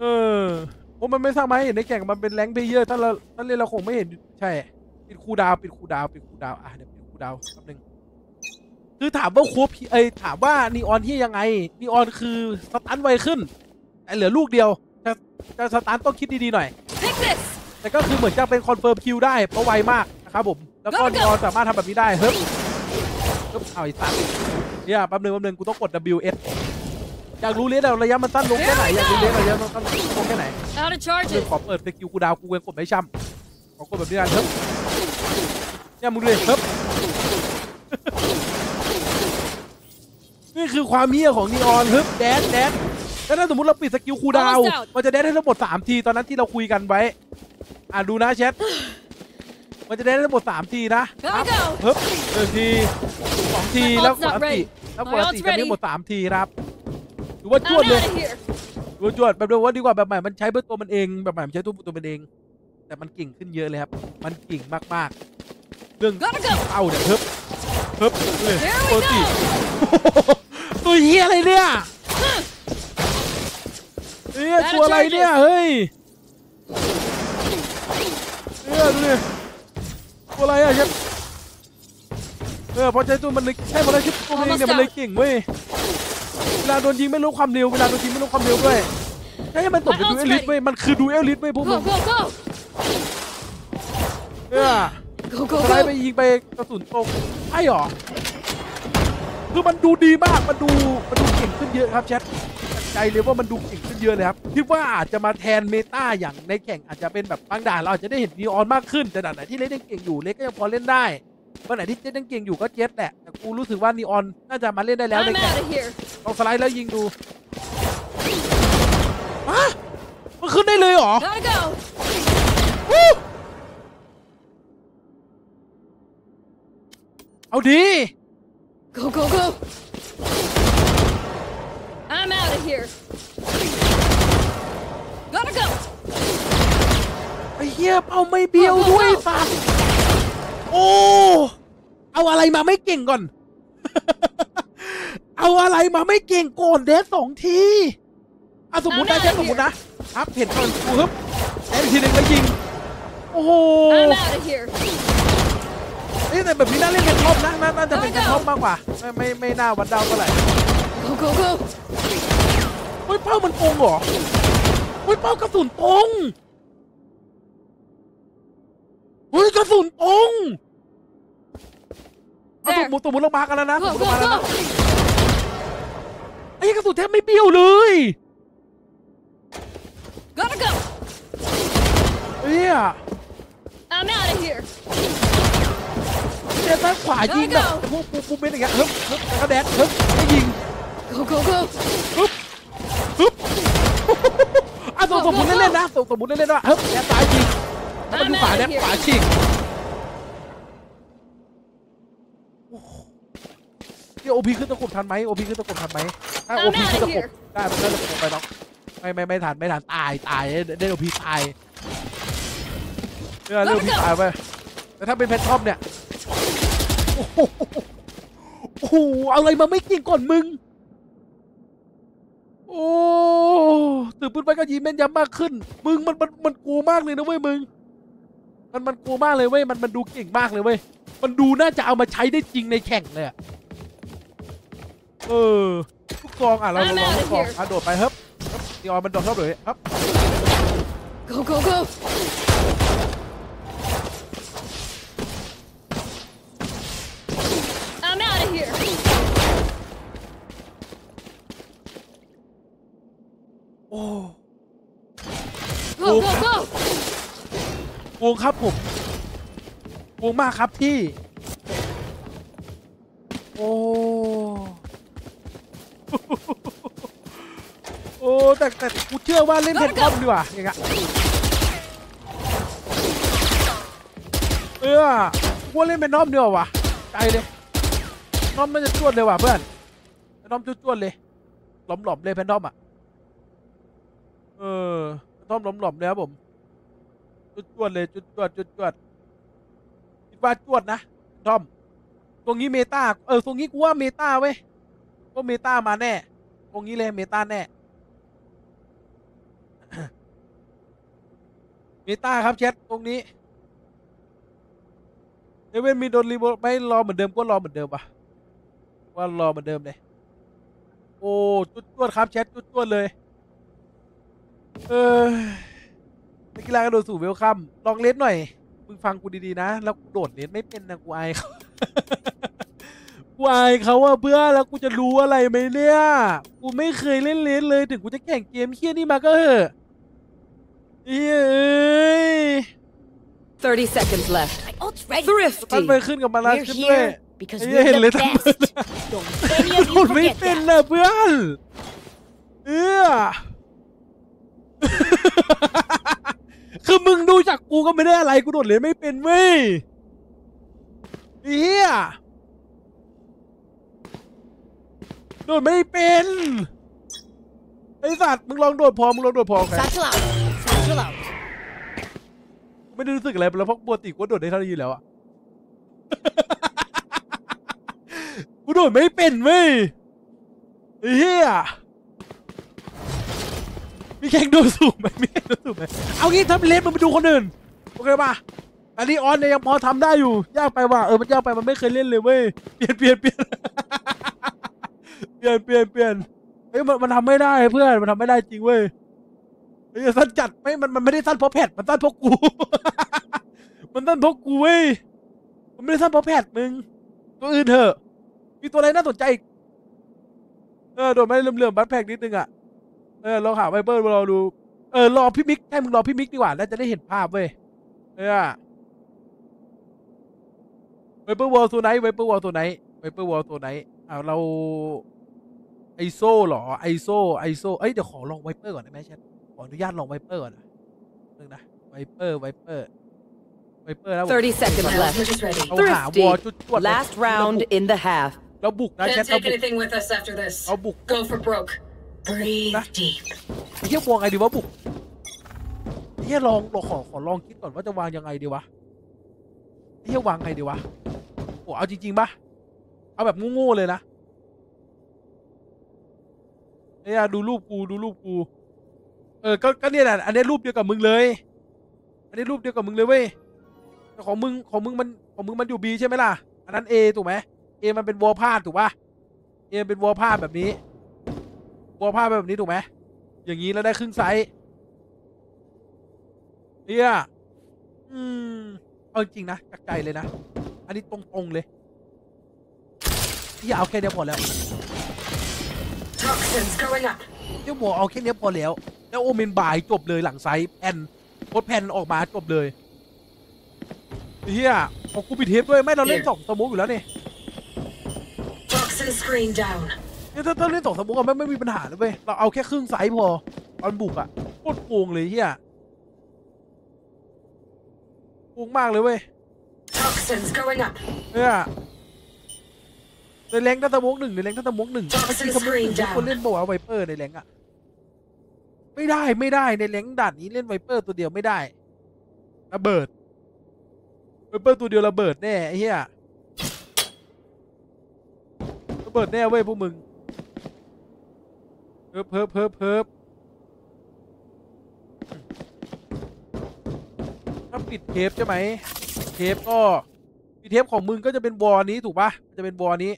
เออเพราะมันไม่สร้างมาให้เห็นในแข่งมันเป็นแรงค์เพลเยอร์ถ้าเราถ้าเล่นเราคงไม่เห็นใช่ ปิดคูลดาวน์ปิดคูลดาวน์ปิดคูลดาวน์อะเดี๋ยวปิดคูลดาวน์แป๊บนึง คือถามว่าโคบเอ้ยถามว่านีออนที่ยังไงนีออนคือสตันไวขึ้นแต่เหลือลูกเดียวจะจะสตันต้องคิดดีๆหน่อย Pick this! แต่ก็คือเหมือนจะเป็นคอนเฟิร์มคิวได้เพราะไวมากนะครับผมแล้วก็ Go, go. นีออนสามารถทำแบบนี้ได้เฮ้ยเฮ้ยเอาไอ้สัตว์เนี่ยแป๊บนึงแป๊บนึงกูต้องกด WS อยากรู้เลยระยะมันสั้นลงแค่ไหนอยากรู้เลยระยะมันสั้นลงแค่ไหน Out of เดี๋ยว charges. ขอเปิดสกิลกูดาวกูยังกดไม่ช่ำขอกดแบบนี้กันเฮ้ยเนี่ยมึงดูดิเฮ้ย นี่คือความเฮี้ยของนีออนฮึบแดนแดนแล้วถ้าสมมติเราปิดสกิลคูลดาวน์ Almost out มันจะแดนให้ทั้งหมด3ทีตอนนั้นที่เราคุยกันไว้ อ่าดูนะแชทมันจะแดนให้ทั้งหมด3ทีนะ Go, ครับ go. ฮึบหนึ่งทีสองที My แล้ว ult's กด not อันติ ready. แล้วกด My อันติ ult's กันทั้ ready. งหมด3ทีนะครับถือว่าจวด I'm เลย out of here. ถือว่าจวดแบบเดิมว่าดีกว่าแบบใหม่มันใช้เพื่อตัวมันเองแบบใหม่มันใช้ตัวตัวมันเอง แต่มันเก่งขึ้นเยอะเลยครับ มันเก่งมากๆ เรื่อง Gotta go. เอาเนี่ยฮึบฮึบ เลย Here ป we กติ go. ตัวเฮียอะไรเนี่ยเนี่ยตัวอะไรเนี่ยเฮ้ยเนี่ยดูดิตัวอะไรอะเชฟเออพอใจตัวมันเลยใช่มันเลยชิปตัวมันเองเนี่ยมันเลยเก่งเว้ยเวลาโดนยิงไม่รู้ความเร็วเวลาโดนยิงไม่รู้ความเร็วด้วยใช่ให้มันตกเป็นดูเอลิทเว้ยมันคือดูเอลิทเว้ยพวกมึ Go, ง go, go. เนี่ย Go, go, สไลด์ไป go. ยิงไปกระสุนตก ใช่หรอ คือมันดูดีมาก มันดู มันดูเก่งขึ้นเยอะครับแชทจากใจเลยว่ามันดูเก่งขึ้นเยอะเลยครับ คิดว่าอาจจะมาแทนเมตาอย่างในแข่งอาจจะเป็นแบบบางด่านเราอาจจะได้เห็นนีออนมากขึ้น แต่ด่านไหนที่เล่นยังเก่งอยู่เล็กก็ยังพอเล่นได้วันไหนที่เจ็ดยังเก่งอยู่ก็เจ็ดแหละ แต่กูรู้สึกว่านีออนน่าจะมาเล่นได้แล้วใน I'm แข่ง out of here. ลองสไลด์แล้วยิงดูฮะมันขึ้นได้เลยเหรอ เอาดี Go, go, go. I'm out of here. Gotta go. ไอ้เหี้ยเป้าไม่เบี้ยวด้วยสัตว์โอ้เอาอะไรมาไม่เก่งก่อน เอาอะไรมาไม่เก่งก่อนเดสสองทีอะสมมตินะแค่สมมตินะครับเห็นก่อนกูฮึบแอนทีหนึ่งแล้วยิง โอ้โห I'm out of here. เอ้ยแต่แบบนี้น่าเล่นเป็นท็อปนะน่าน่าจะเป็นท็อปมากกว่า ไม่ไม่ไม่น่าวัดดาวเท่าไหร่เฮ้ยเป้ามันตรงเหรอเฮ้ยเป้ากระสุนตรงเฮ้ยกระสุนตรงเอาสมมติสมมติเรามากันแล้วนะสม Go, มา go, มาแล้วนะไอ้กระสุนแทบไม่เบี้ยวเลย Gotta go. เฮ้ย I'm out of here. เจ๊ด้านขวายิงแบบพวกปูปูเป็นอย่างเงี้ยฮึบฮึบแล้วก็แดดฮึบแล้วยิง Go, go, go. ฮึบฮึบอะสมสมมติเล่นๆนะสมสมมติเล่นๆว่าฮึบแดดซ้ายยิงแล้วก็ดูขวาแดดขวาฉีกโอ้โหเดี๋ยวโอพีขึ้นตะกบทันไหมโอพีขึ้นตะกบทันไหมถ้าโอพีขึ้นตะกบได้มันได้ตะกบไปน้องไม่ไม่ไม่ทันไม่ทันตายตายได้โอพีตายเนี่ยเรื่องโอพีตายไปแต่ถ้าเป็นแพททอมเนี่ย โอ้โหโอ้โหเอาอะไรมาไม่เก่งก่อนมึง โอ้ตื่นปืนไปก็ยิงแม่นยำมากขึ้น มึงมันมันมันกลัวมากเลยนะเว้ยมึง มันมันกลัวมากเลยเว้ยมันมันดูเก่งมากเลยเว้ยมันดูน่าจะเอามาใช้ได้จริงในแข่งเลยอะเออลูกกองอะเราเราลองลูกกองอะโดดไปเฮ้ยดีออนมันโดดเข้าเลยครับ Go, go, go. here. โอ้ Go, go, go! วงครับผมวงมากครับพี่ โอ้ โอ้ แต่แต่กูเชื่อว่าเล่นเพนคอมดีกว่าอย่างเงี้ยเออกูว่าเล่นเป็นน้อมดีกว่าว่ะใจเลยน้อมมันจะจวดเลยว่ะเพื่อนน้อมจวดๆเลย หลอมๆเลยแพนทอมอะ เออแพนทอมหลอมๆเลยครับผม จุดจวดเลยจุดจวดจุดจวดคิดว่าจวดนะทอมตรงนี้เมตาเออตรงนี้กูว่าเมตาเว้ยก็เมตามาแน่ ตรงนี้เลยเมตาแน่ เมตาครับแชทตรงนี้เอเวนมีโดนรีโมทไม่รอเหมือนเดิมก็รอเหมือนเดิมปะว่ารอเหมือนเดิมเลย โอ้จุดจวดครับแชทจุดจวดเลย เออนักกีฬากระโดดสู่เวลคัมลองเล่นหน่อย มึงฟังกูดีๆนะ แล้วกูโดดเล่นไม่เป็นนะกูอายเขากูอายเขาว่าเพื่อนแล้วกูจะรู้อะไรไหมเนี่ย กูไม่เคยเล่นเลนเลย ถึงกูจะแข่งเกมเฮี้ยนี่มาก็เหอะเฮ้ยเอ้ย 30 seconds left. My ult's ready. ตั้น Thrifty. ไปขึ้นกับมาลา We're ขึ้นด้วย here because ไอ้เหี้ย we're เห็นเลย the ทั้ง best. Don't any of โด you ดไม่ forget เป็น that. นะเพื่อน เออ คือมึงดูจากกูก็ไม่ได้อะไรกูโดดเลยนไม่เป็นเว้ยเฮียโดดไม่เป็นไอสัตว์มึงลองโดดพอมึงลองโดดพอใคร Satchel out. Satchel out. ไม่ได้รู้สึกอะไรแล้วเพราะปกติกูโดดได้เท่านี้อยู่แล้วอะ กูโดดไม่เป็นเว้ยไอ้เฮีย มีแข่งโดดสูงไหมมีแข่งโดดสูงไหมเอางี้ถ้าเป็นเลสมึงไปดูคนอื่นโอเคป่ะอันนี้ออนเนี่ยยังพอทำได้อยู่ยากไปว่ะเออมันยากไปมันไม่เคยเล่นเลยเว้ยเปลี่ยนเปลี่ยนเปลี่ยนเปลี่ยนเปลี่ยนเปลี่ยนเฮ้ยมันมันทำไม่ได้เพื่อนมันทำไม่ได้จริงเว้ยเฮ้สั้นจัดไม่มันมันไม่ได้สั้นเพราะแพทมันสั้นเพราะกู มันสั้นเพราะกูเว้ยมันไม่ได้สั้นเพราะแพทมึงตัวอื่นเถอะมีตัวอะไรน่าสนใจอีกเออโดนไม่เลื่อมๆบัตแพกนิดนึงอะ เออลองหาไวเบอร์รอดู เออรอพี่มิกให้มึงรอพี่มิกดีกว่าแล้วจะได้เห็นภาพเว้ยเออViper wall ตัวไหน Viper wall ตัวไหน Viper wall ตัวไหนอ้าวเรา Iso เหรอ Iso Iso เอ้ยเดี๋ยวขอลอง Viper ก่อนได้ไหมแชทขออนุญาตลอง Viper ก่อนนะนึงนะ Viper Viper Viper แล้วผม30 seconds left. My ultimate is ready. เราหา wall จุดจวด Last round in the half. เราบุกนะ chat เราบุก Can't take anything with us after this. เราบุก Go for broke. Nah. Breathe deep. ไอ้เหี้ยวางไงดีวะบุกไอ้เหี้ยลองเราขอขอลองคิดก่อนว่าจะวางยังไงดีวะไอ้เฮียวางไงดีวะโอ้เอาจริงๆปะเอาแบบโง่ๆเลยนะไอ้เหี้ยดูรูปกูดูรูปกูเออก็ก็เนี่ยแหละอันนี้รูปเดียวกับมึงเลย อันนี้รูปเดียวกับมึงเลยเว้ยแต่ของมึงของมึงมันของมึงมันอยู่บีใช่ไหมล่ะ อันนั้นเอถูกไหมเอมันเป็นวอลพาดถูกปะเอมันเป็นวอลพาดแบบนี้ วอลพาดแบบนี้ถูกไหมอย่างนี้แล้วได้ครึ่งไซส์เฮียอืมเอาจริงนะจากใจเลยนะ อันนี้ตรงๆเลยอย่าเอาแค่เนี้ยพอแล้ว Toxins going up. เดี๋ยวบอกเอาแค่เนี้ยพอแล้ว แล้วโอเมนบายจบเลยหลังไซส์แผ่นโคดแผ่นออกมาจบเลยเฮียของกูปิดเทปด้วยไม่เราเล่นสองสมุกอยู่แล้วนี่ Toxin screen down. เนี่ยถ้าถ้าเล่นสองสมุกอะไม่ไม่มีปัญหาเลยเว้ยเราเอาแค่ครึ่งไซส์พอตอนบุกอะโคตรโกงเลยเฮียโกงมากเลยเว้ย Toxins going up. เนี่ยในแรงตั้งตะมกหนึ่งในแรงตั้งตะมกหนึ่ง Toxin เมื่อกี้เขาไม่ screen มี down คนเล่นบอกว่าไวเปอร์ในแรงอะไม่ได้ไม่ได้ในแรงด่านนี้เล่นไวเปอร์ตัวเดียวไม่ได้ระเบิดไวเปอร์ตัวเดียวระเบิดแน่ไอ้เหี้ยระเบิดแน่เว้ยพวกมึง เพิบเพิบเพิบเพิบถ้าปิดเทปใช่ไหมเทปก็มีเทปของมึงก็จะเป็น wall นี้ถูกปะจะเป็น wall นี้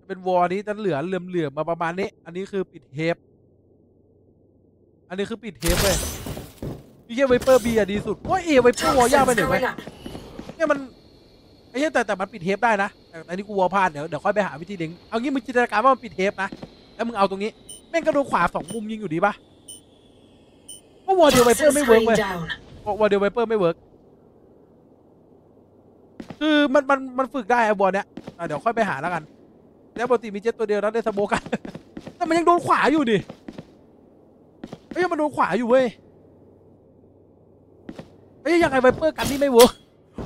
จะเป็น wall นี้จะเหลือเหลื่อมเหลื่อมมาประมาณนี้ อันนี้คือปิดเทปอันนี้คือปิดเทปเลยพี่แค่ Viper B อะดีสุดโอ้ย A Viper wall ยากไปหนึ่งไหมเนี่ยมันไอ้เหี้ยแต่แต่มันปิดเทปได้นะแต่อันนี้กู wall พลาดเดี๋ยวเดี๋ยวค่อยไปหาวิธีเด้งเอางี้มึงจินตนาการว่ามันปิดเทปนะแล้วมึงเอาตรงนี้ แม่งก็โดนขวาสองมุมยิงอยู่ดีปะว่าวอลเดียวไวเปอ Toxin ร์ไม่เวิร์ก screen เว้ย down. วอลเดียวไวเปอร์ไม่เวิร์กคือมันมันมันฝึกได้ไอ้ wall เนี้ยอะเดี๋ยวค่อยไปหาแล้วกัน แล้วปกติมี Jett ตัวเดียวแล้วได้ smoke กัน แต่มันยังโดนขวาอยู่ดิเอ้ยมันโดนขวาอยู่เว้ยเอ้ยยังไงไวเปอร์กันที่ไม่เวิร์ก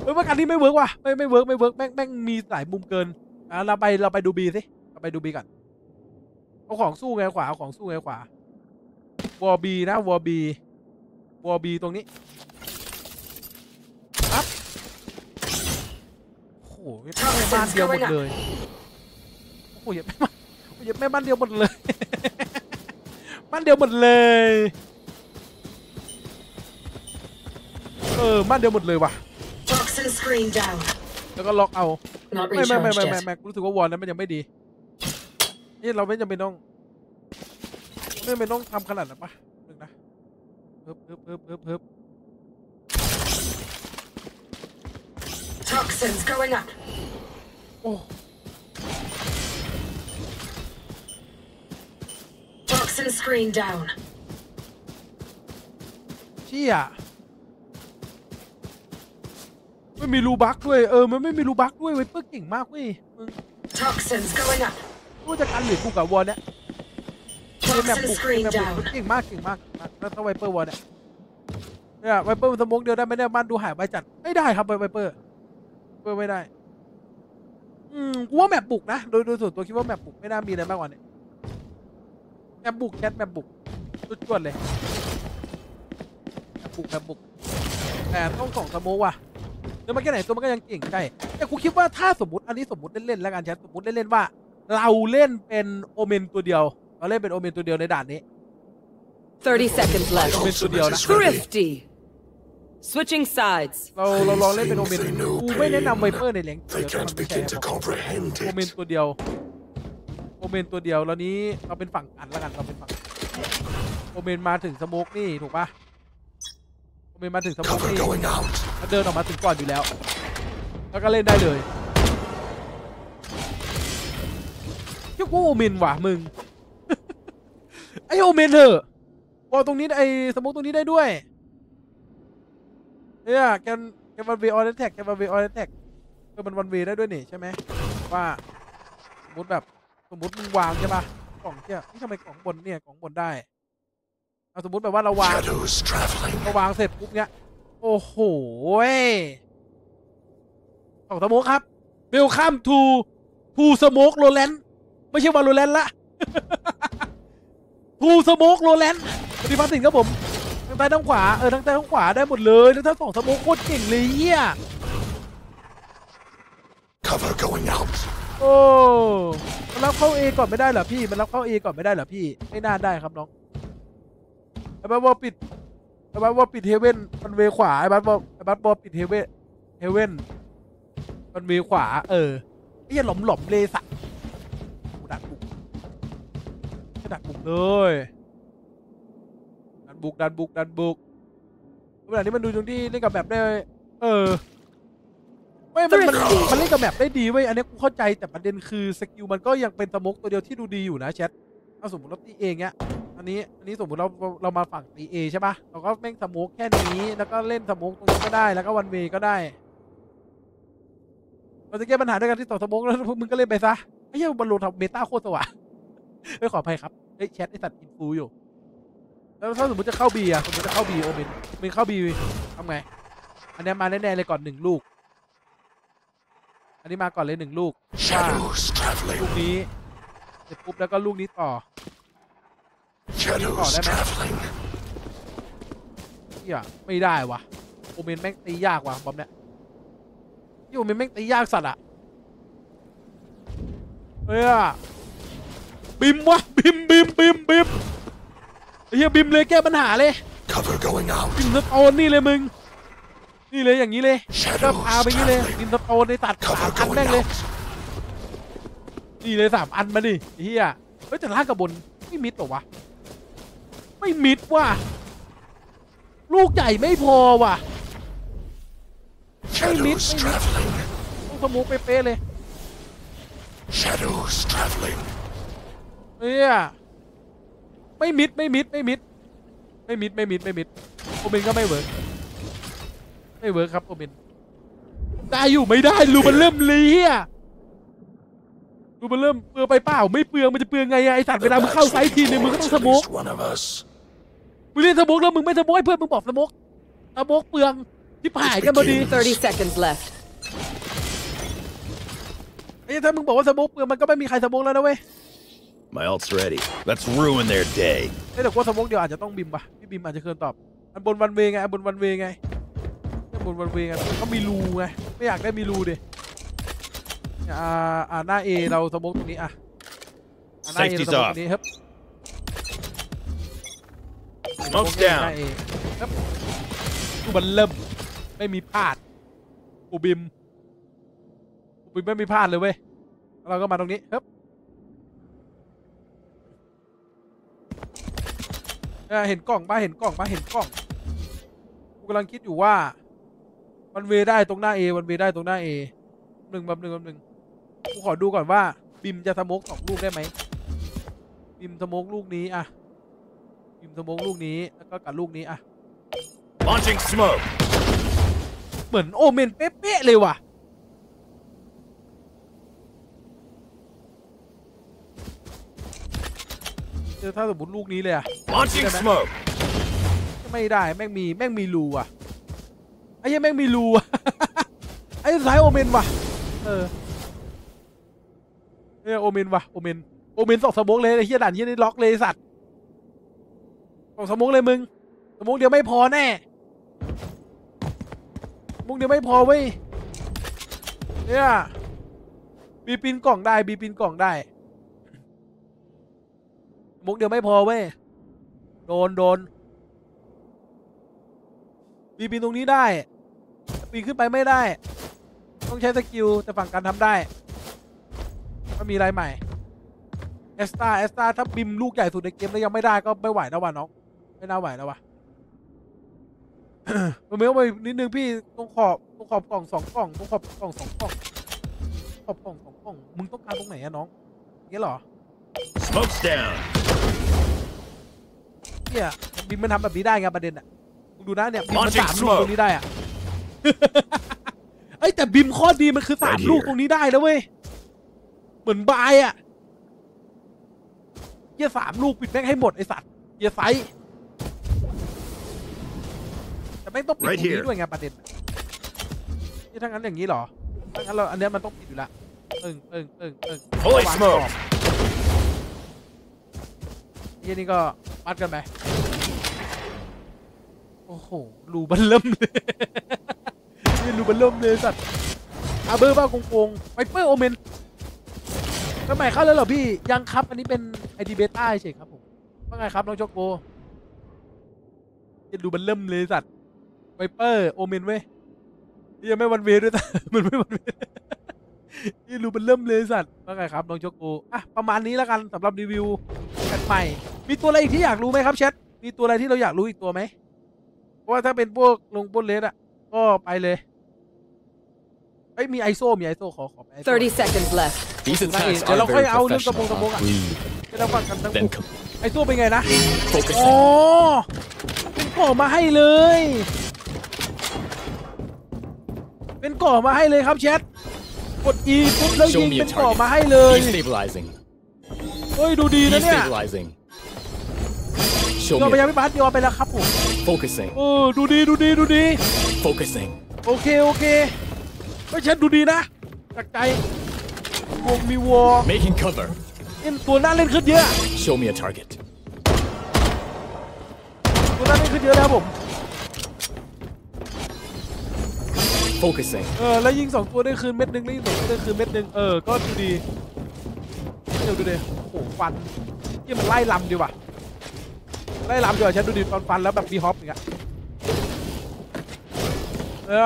ไวเปอร์กันที่ไม่เวิร์กว่ะไม่ไม่เวิร์กไม่เวิร์กแม่งแม่งมีหลายมุมเกินอะเราไปเราไปดูบีสิเราไปดูบีก่อน เอาของสู้ไงขวาเอาของสู้ไงขวาวอบีนะวอบีวอบีตรงนี้ครับโอ้โหแม่งบ้านเดียวหมดเลยโอ้โหอย่าแม่บ้านอย่าแม่บ้านเดียวหมดเลย บ้านเดียวหมดเลยเออบ้านเดียวหมดเลยว่ะ Toxin screen down. แล้วก็ล็อกเอา Not ไม่ไม่ไม่ recharged ไม่ไม่ yet. ไม่รู้สึกว่าวอลนั้นมันยังไม่ดี นี่เราไม่จำเป็นต้องไม่จำเป็นต้องทำขนาดนั้นปะนึงนะเพิ่มเพิ่มเพิ่มเพิ่มเพิ่ม Toxins going up. โอ้ Toxin screen down. เชี่ยไม่มีรู bug ด้วย เออ มันไม่มีรู bug ด้วยเว้ยเปิ้ลเก่งมากเว้ยมึง Toxins going up. ไม่ว่าจะกันหรือกูกับวอลเนี่ยเกมแบบ Toxin บุกเกม screen แบบบุก down. เก่งมากเก่งมากแล้วถ้า Viper wall เนี่ยเนี่ย Viper มัน smoke เดียวได้ไหมเนี่ยมันดูหายไปจัดไม่ได้ครับ Viper Viper ไม่ได้ อืมกูว่าแมปบุกนะโดยโดยส่วนตัวคิดว่าแมปบุกไม่น่ามีอะไรมากกว่านี้แมปบุกแคทแมปบุกจวดๆเลยแมปบุกแมปบุกแต่ต้องส่องสโมกว่ะเดี๋ยวมันแค่ไหนตัวมันก็ยังเก่งใช่แต่กูคิดว่าถ้าสมมติอันนี้สมมติเล่นๆแล้วกันแชทสมมติเล่นๆว่า เราเล่นเป็นโอเมนตัวเดียว เราเล่นเป็นโอเมนตัวเดียวในด่านนี้ 30 seconds My left. Omen studio ultimate na. is ready. Thrifty. Switching sides. เราเราลองเล่นเป็นโอเมน They know กูไม่แนะนำ pain. ไวเปอร์ในแหล่ง They เดี๋ยวมัน can't ไม่ใช่ begin to comprehend โอเมน it. ตัวเดียว โอเมนตัวเดียว แล้วนี้เราเป็นฝั่งกันแล้วกัน เราเป็นฝั่งโอเมนมาถึงสโมกนี่ถูกปะโอเมนมาถึงสโมก Cover นี่ going out. มันเดินออกมาถึงก่อนอยู่แล้ว แล้วก็เล่นได้เลย เจ้ากูโอเมนว่ะมึง ไอโอเมนเถอะบอลตรงนี้ไอสโมกตรงนี้ได้ด้วยเนี่ยแกนแกนวันเวออนแท็กแกนวันเวออนแท็กเออมันวันเวได้ด้วยนี่ใช่ไหมว่าสมมติแบบสมมติมึงวางใช่ปะกล่องเนี่ยนี่ทำไมกล่องบนเนี่ยกล่องบนได้เอาสมมติแบบว่าเราวาง Shadows traveling. พอวางเสร็จปุ๊บเนี้ยโอ้โหยของสโมกครับเวลคัมทูทูสโมกโรแลน ไม่ใช่วาโรแลนละทูสโมกโรแลนปฏิบัติสินครับผมทั้งซ้ายทั้งขวาเออทั้งซ้ายทั้งขวาได้หมดเลยแล้วถ้าสองสโมกโคตรเก่งเลยเฮีย Cover going out. โอ้มันรับเข้าเอก่อนไม่ได้เหรอพี่ มันรับเข้าเอก่อนไม่ได้เหรอพี่ ไม่น่าได้ครับน้องไอ้บัสบอลปิดไอ้บัสบอลปิดเฮเว่นมันเวขวาไอ้บัสบอลไอ้บัสบอลปิดเฮเว่นเฮเว่นมันเวขวา เออไอ้เหี้ยหลอมหลอมๆเลยสักกูดักบุก จะดักบุกเลย ดันบุก ดันบุก ดันบุกเวลานี้มันดูตรงที่เล่นกับแบบได้ เออไม่มันมันมันเล่นกับแบบได้ดีเว้ยอันนี้กูเข้าใจแต่ประเด็นคือสกิลมันก็ยังเป็นสมกตัวเดียวที่ดูดีอยู่นะแชทเอาสมมติเราตีเองเงี้ยอันนี้อันนี้สมมติเราเรามาฝั่งตีเอใช่ปะเราก็แม่งสมกแค่นี้แล้วก็เล่นสมกตรงนี้ก็ได้แล้วก็วันเวก็ได้เราจะแก้ปัญหาด้วยกันที่ต่อสมกแล้วพวกมึงก็เล่นไปซะไอ้เหี้ยบอลลูนทำเมตาโคตรสว่าง ไม่ขออภัยครับเฮ้ยแชทไอสัตว์อินฟูอยู่ แล้วถ้าสมมติจะเข้าบีอะสมมติจะเข้าบีโอเมนเมนเข้าบีทำไง อันเนี้ยมาแน่ๆเลยก่อนหนึ่งลูก อันนี้มาก่อนเลยหนึ่งลูก Shadows ลูก traveling. นี้เสร็จปุ๊บแล้วก็ลูกนี้ต่อ Shadows that man. traveling. เฮียไม่ได้วะโอเมนแม่งตียากว่ะบอมเนี่ยยี่โอเมนแม่งตียากสัตว์อะเฮ้ยอะ Brim วะ Brim Brim Brim Brim ไอ้เหี้ย Brim เลยแก้ปัญหาเลย Cover going out. Brimstone นี่เลยมึง นี่เลยอย่างนี้เลยก็ พาไปอย่างนี้เลย Shadows traveling. Brimstone ในตัดสามอันแม่งเลย Cover going out. นี่เลยสามอันมาดิไอ้เหี้ยเฮ้ยแต่ล่างกับบนไม่มิดเหรอวะ ไม่มิดว่ะ ลูกใหญ่ไม่พอว่ะ miss, I miss. Shadows traveling. โอ้โห smoke เป๊ะๆเลย Shadows traveling. เนี่ยไม่มิดไม่มิดไม่มิดไม่มิดไม่มิดไม่มิด Omen ก็ไม่ work ไม่ work ครับ Omen ได้อยู่ไม่ได้รูมันเริ่มเลยอะรูมันเริ่มเปลืองไปเปล่า ไม่เปลืองมันจะเปลืองไงอะไอสัตว์เวลามึงเข้าไซต์ทีนึงมึงก็ต้องส At โมก least one of us. มึงเล่น smoke แล้วมึงไม่ smoke ให้เพื่อนมึงบอก smoke smoke เปลืองที่ผ่ายกันพอดี30 seconds left. ไอ้ถ้ามึงบอกว่า smoke เปลืองมันก็ไม่มีใคร smoke แล้วนะเว้ย My ult's ready. Let's ruin their day. ไอ้แต่ว่า smoke เดียวอาจจะต้อง Brim ปะพี่ Brim อาจจะเคินตอบ อันบน one-way ไงอันบน one-way ไงอันบน one-way ไงเขามีรูไงไม่อยากได้มีรูดิเนี่ยอ่าอ่าหน้า A เรา smoke ตรงนี้อะอ่าหน้าเอเรา Safety's สโมก off ตรงนี้ครับ Smoke's หน้า down. เอครับดูมันเริ่มไม่มีพลาดปูบิมปูบิมไม่มีพลาดเลยเว้ยแล้วเราก็มาตรงนี้ครับ เออเห็นกล่องปะเห็นกล่องปะเห็นกล่องกูกำลังคิดอยู่ว่าวันเวได้ตรงหน้าเอวันเวได้ตรงหน้าเอหนึ่งแบบหนึ่งแบบหนึ่งกูขอดูก่อนว่า บิมจะสโมกสองลูกได้ไหมบิมสโมกลูกนี้อะบิมสโมกลูกนี้แล้วก็กับลูกนี้อะ Launching smoke. เหมือนโอเมนเป๊ะๆเลยว่ะเจอถ้าสมมติลูกนี้เลยอะ Launching smoke. ไม่ได้แม่งมีแม่งมีรูอะไอ้ยังแม่งมีรูอะไอ้สายโอเมนว่ะเออเนี่ยโอเมนว่ะโอเมนโอเมนสองสมองเลยไอ้เหี้ยด่านเหี้ยนี่ล็อกเลยสัตว์สองสมองเลยมึงสมองเดียวไม่พอแน่สมองเดียวไม่พอเว้ยเนี่ยบีปินกล่องได้บีปินกล่องได้สมองเดียวไม่พอเว้ย โดนโดนปีนปีนตรงนี้ได้ปีนขึ้นไปไม่ได้ ต้องใช้ skill แต่ฝั่งการทำได้ก็มีอะไรใหม่ Astra Astra ถ้า Brim ลูกใหญ่สุดในเกมแล้วยังไม่ได้ก็ไม่ไหวแล้ววะน้อง ไม่น่าไหวแล้วว่ะมันไม่ไหวนิดนึงพี่ตรงขอบตรงขอบกล่องสองกล่องตรงขอบกล่องสองกล่องขอบกล่องสองกล่องมึงต้องการตรงไหนอะน้องอย่างเงี้ยเหรอ Smoke's down. เนี่ยบิมมันทำแบบนี้ได้ไงประเด็นอะมึงดูนะเนี่ยบิมมัน Launching สามลูก smoke ตรงนี้ได้อะเอ้ยแต่บิมข้อดีมันคือสาม Right here ลูกตรงนี้ได้แล้วเว้ยเหมือนบายอะเยี่ยสามลูกปิดแม่งให้หมดไอสัตว์เยี่ยไซส์แต่แม่งต้องปิดตรง Right นี้ here ด้วยไงประเด็นนี่ถ้างั้นอย่างนี้เหรอถ้างั้นเราอันเนี้ยมันต้องปิดอยู่ละเอิงเอิงเอิงเอิง Holy วาง smoke กรอบเยี่นี่ก็ปัดกันไป โอ้โหรูบันเริ่มเลยนี่รูบันเริ่มเลยสัตว์อาเบอร์บ้าโกงๆไวเปอร์โอเมนสมัยเข้าแล้วเหรอพี่ ยังครับอันนี้เป็นไอดีเบต้าเฉยครับผม ว่าไงครับน้องโจโกยังดูบันเริ่มเลยสัตว์ไวเปอร์โอเมนเว้ยนี่ยังไม่วันเวย์ด้วยแต่มันไม่วันเวย์นี่รูบันเริ่มเลยสัตว์ว่าไงครับน้องโจโกอะประมาณนี้แล้วกันสำหรับรีวิวแพทใหม่ มีตัวอะไรอีกที่อยากรู้ไหมครับแชทมีตัวอะไรที่เราอยากรู้อีกตัวไหมเพราะว่าถ้าเป็นพวกลงบนเลสอะ ก็ไปเลยเอ้ยมีไอโซมีไอโซขอขอไปไอโซ30 seconds left. These Right, attacks yeah, are look, very hey, I'll look up professional. on the huh? mobile. ไม่ต้องฟังกันทั้งหม Then ด com- ไอโซเป็นไงนะ focus. อ๋อเป็นก่อมาให้เลย เป็นก่อมาให้เลยครับแชท กด E ปุ๊บแล้วยิ Show ง me เป็ a นก่อมา target. ให้เลย Destabilizing. เฮ้ยดูดีนะเนี่ย Destabilizing. Show ยอมไปยังพี่บาสยอไปแล้วครับผม Focusing. เออดูดีดูดีดูดี Focusing. โอเคโอเคไม่เช็ดดูดีนะจากใจวงมีวอ Making cover. เล่นตัวหน้าเล่นขึ้นเยอะ Show me a target. ตัวหน้าเล่นขึ้นเยอะแล้วผม Focusing. เออแล้วยิงสองตัวได้คืนเม็ดหนึ่งแล้วยิงสองตัวได้คืนเม็ดหนึ่งเออก็ดูดีเดี๋ยวดูดิโอ้โหฟันที่มันไล่ลำดีว่ะ ไล่ลำดีกว่าฉันดูดิตอนฟันแล้วแบบมีฮอปอย่างเงี้ยเออ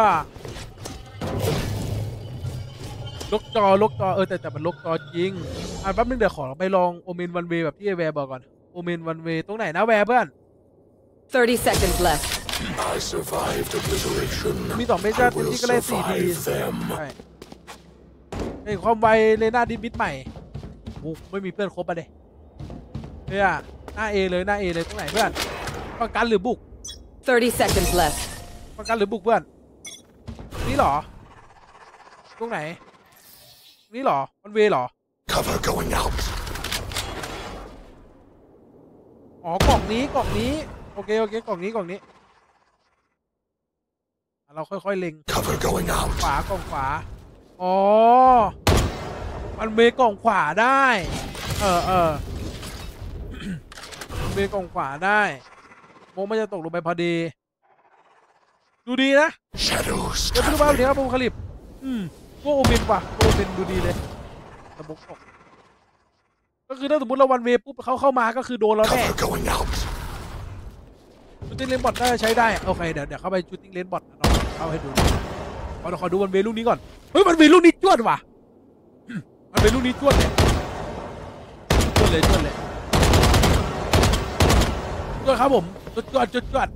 ลกจอลกจอเออแต่แต่มันลกจอจริงอะแป๊บนึงเดี๋ยวขอไปลองโอเมนวันเวแบบที่ไอแวร์บอกก่อนโอเมนวันเวตรงไหนนะแวร์เพื่อน30 seconds left. I survived obliteration. มีสองเมจา I เต็ม will ที่ก็ได้สี่ที survive them. ใช่ไอ้ความไวเลน่าดิมิดใหม่โอ้ไม่มีเพื่อนครบอะเด้เนี่ย หน้าเอเลยหน้าเอเลยตรงไหนเพื่อนประกันหรือบุก 30 seconds left. ประกันหรือบุกเพื่อน นี่เหรอ ตรงไหน นี่เหรอ มันเวเหรอ Cover going out. อ๋อกล่องนี้กล่องนี้ โอเคโอเคกล่องนี้กล่องนี้อะเราค่อยๆเล็ง Cover going out. ขวากล่องขวา อ๋อ มันเวกล่องขวาได้ เออเออ มันเวกองขวาได้โมมันจะตกลงไปพอดี ดูดีนะเดี๋ยวไปดูบ้าน traveling. เดี๋ยวครับผมคลิปอืมพวกโอเมนว่ะพวกโอเมนดูดีเลยระบบตกก็คือถ้าสมมติเราวันเวปุ๊บเขาเข้ามาก็คือโดนเราแน่ Cover going out. ชูตติ้งเลนบอทน่าจะใช้ได้โอเคเดี๋ยวเดี๋ยวเข้าไปชูตติ้งเลนบอทเราเข้าให้ดูขอขอดูวันเวลูกนี้ก่อนเฮ้ยวันเวลูกนี้จวดว่ะมันเวลูกนี้จวดเลยจวดเลยจวดเลย จวดครับผมจวดจวดจวดจวด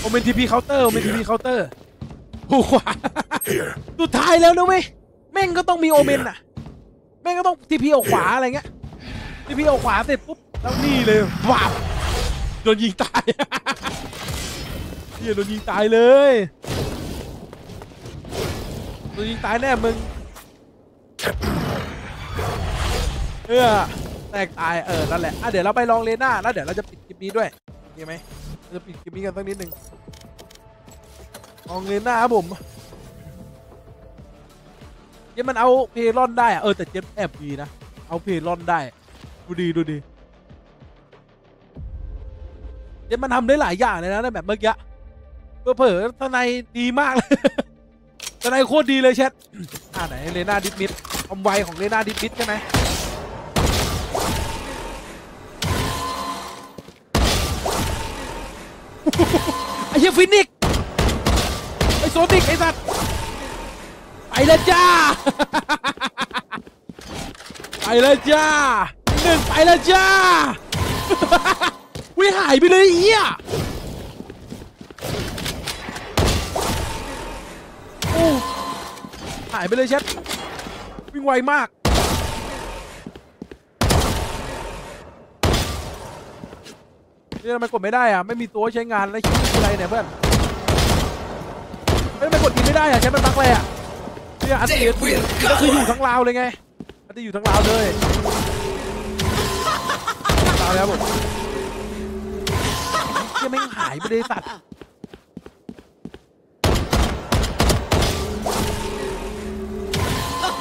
Omen TP เคาน์เตอร์ Omen TP เคาน์เตอร์ผู้ขวา Here. สุดท้ายแล้วนะเว้ยแม่งก็ต้องมี Omen อะ แม่งก็ต้อง TP ออกขวาอะไรเงี้ย TP ออกขวาเสร็จปุ๊บแล้วนี่เลยว้าวโดนยิงตายเฮียโดนยิงตายเลยโดนยิงตายแน่มึงเออแตกตายเออนั่นแหละอะเดี๋ยวเราไปลองเลน่าแล้วเดี๋ยวเราจะปิดคลิปนี้ด้วยโอเคไหมจะปิดคลิปนี้กันสักนิดหนึ่งลองเลน่าครับผมเจมมันเอาเพลอนได้อะเออแต่เจมแอบดีนะเอาเพลอนได้ ดูดีดูดีเจมมันทำได้หลายอย่างเลยนะในแบบเมื่อกี้เผลอทนายดีมากเลยทนายโคตรดีเลยเชทอ่าไหนเลน่าดิสมิดความไวของเลน่าดิสมิดใช่ไหม ไอ้เหี้ยฟินิกไอ้โซนิกไอ้สัตว์ไปแล้วจ้า ไปแล้วจ้าหนึ่งไปแล้วจ้าวิ่งหายไปเลยไอ้เฮียหายไปเลยเช็ดวิ่งไวมาก นี่ทำไมกดไม่ได้อะไม่มีตัวใช้งานแล้วคิดอะไรเนี่ยเพื่อนไม่ทำไมกดอีไม่ได้อะใช้มันบักเลยอะเนี่ยอันนี้ก็คืออยู่ทั้งลาวเลยไงอันนี้อยู่ทั้งลาวเลยลาวแล้วผมยังไม่งหายไปเลยสัตว์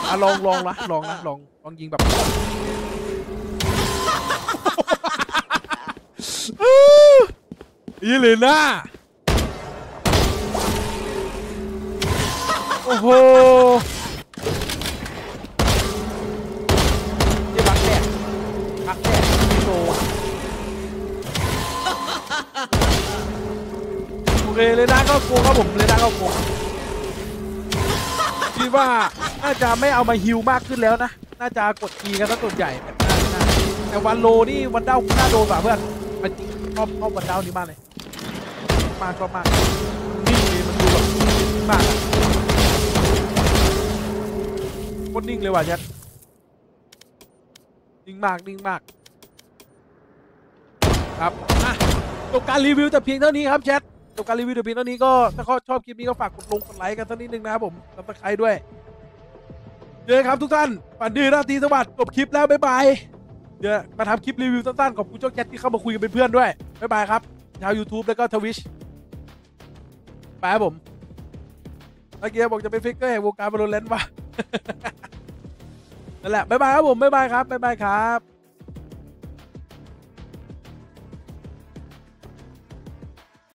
อะลองลองนะลองนะลองลองยิงแบบ ยี่เลยนะโอ้โหนี่บักแรกบักแรกไม่โดนโอเคเลยนะก็โกงครับผมเลยนะก็โกงคิดว่าน่าจะไม่เอามาฮิวมากขึ้นแล้วนะ น่าจะกดทีกันซะส่วนใหญ่แบบนั้นนะแต่วันโลนี่วันเด้าน่าโดนกว่าเพื่อน มันจริงชอบชอบวันด้านี้มากเลยมากชอบมากนิ่งเลยมันดูแบบมากโคตรนิ่งเลยว่ะแชทนิ่งมากนิ่งมาก ครับอะจบการรีวิวแต่เพียงเท่านี้ครับแชทจบการรีวิวแต่เพียงเท่านี้ก็ถ้าชอบคลิปนี้ก็ฝากกดลงกดไลค์กันสักนิดนึงนะครับผม subscribe้วยเจอครับทุกท่านฝันดีราตรีสวัสดิ์จบคลิปแล้วบ๊ายบาย เดี๋ยวมาทำคลิปรีวิวสั้นๆขอบคุณเจ้าแชทที่เข้ามาคุยกันเป็นเพื่อนด้วย บ๊ายบายครับชาว YouTube แล้วก็ Twitch ไปครับผมเมื่อกี้บอกจะเป็น Faker แห่งวงการ Valorant ว่ะนั่นแหละบ๊ายบายครับผมบ๊ายบายครับบ๊ายบายครับ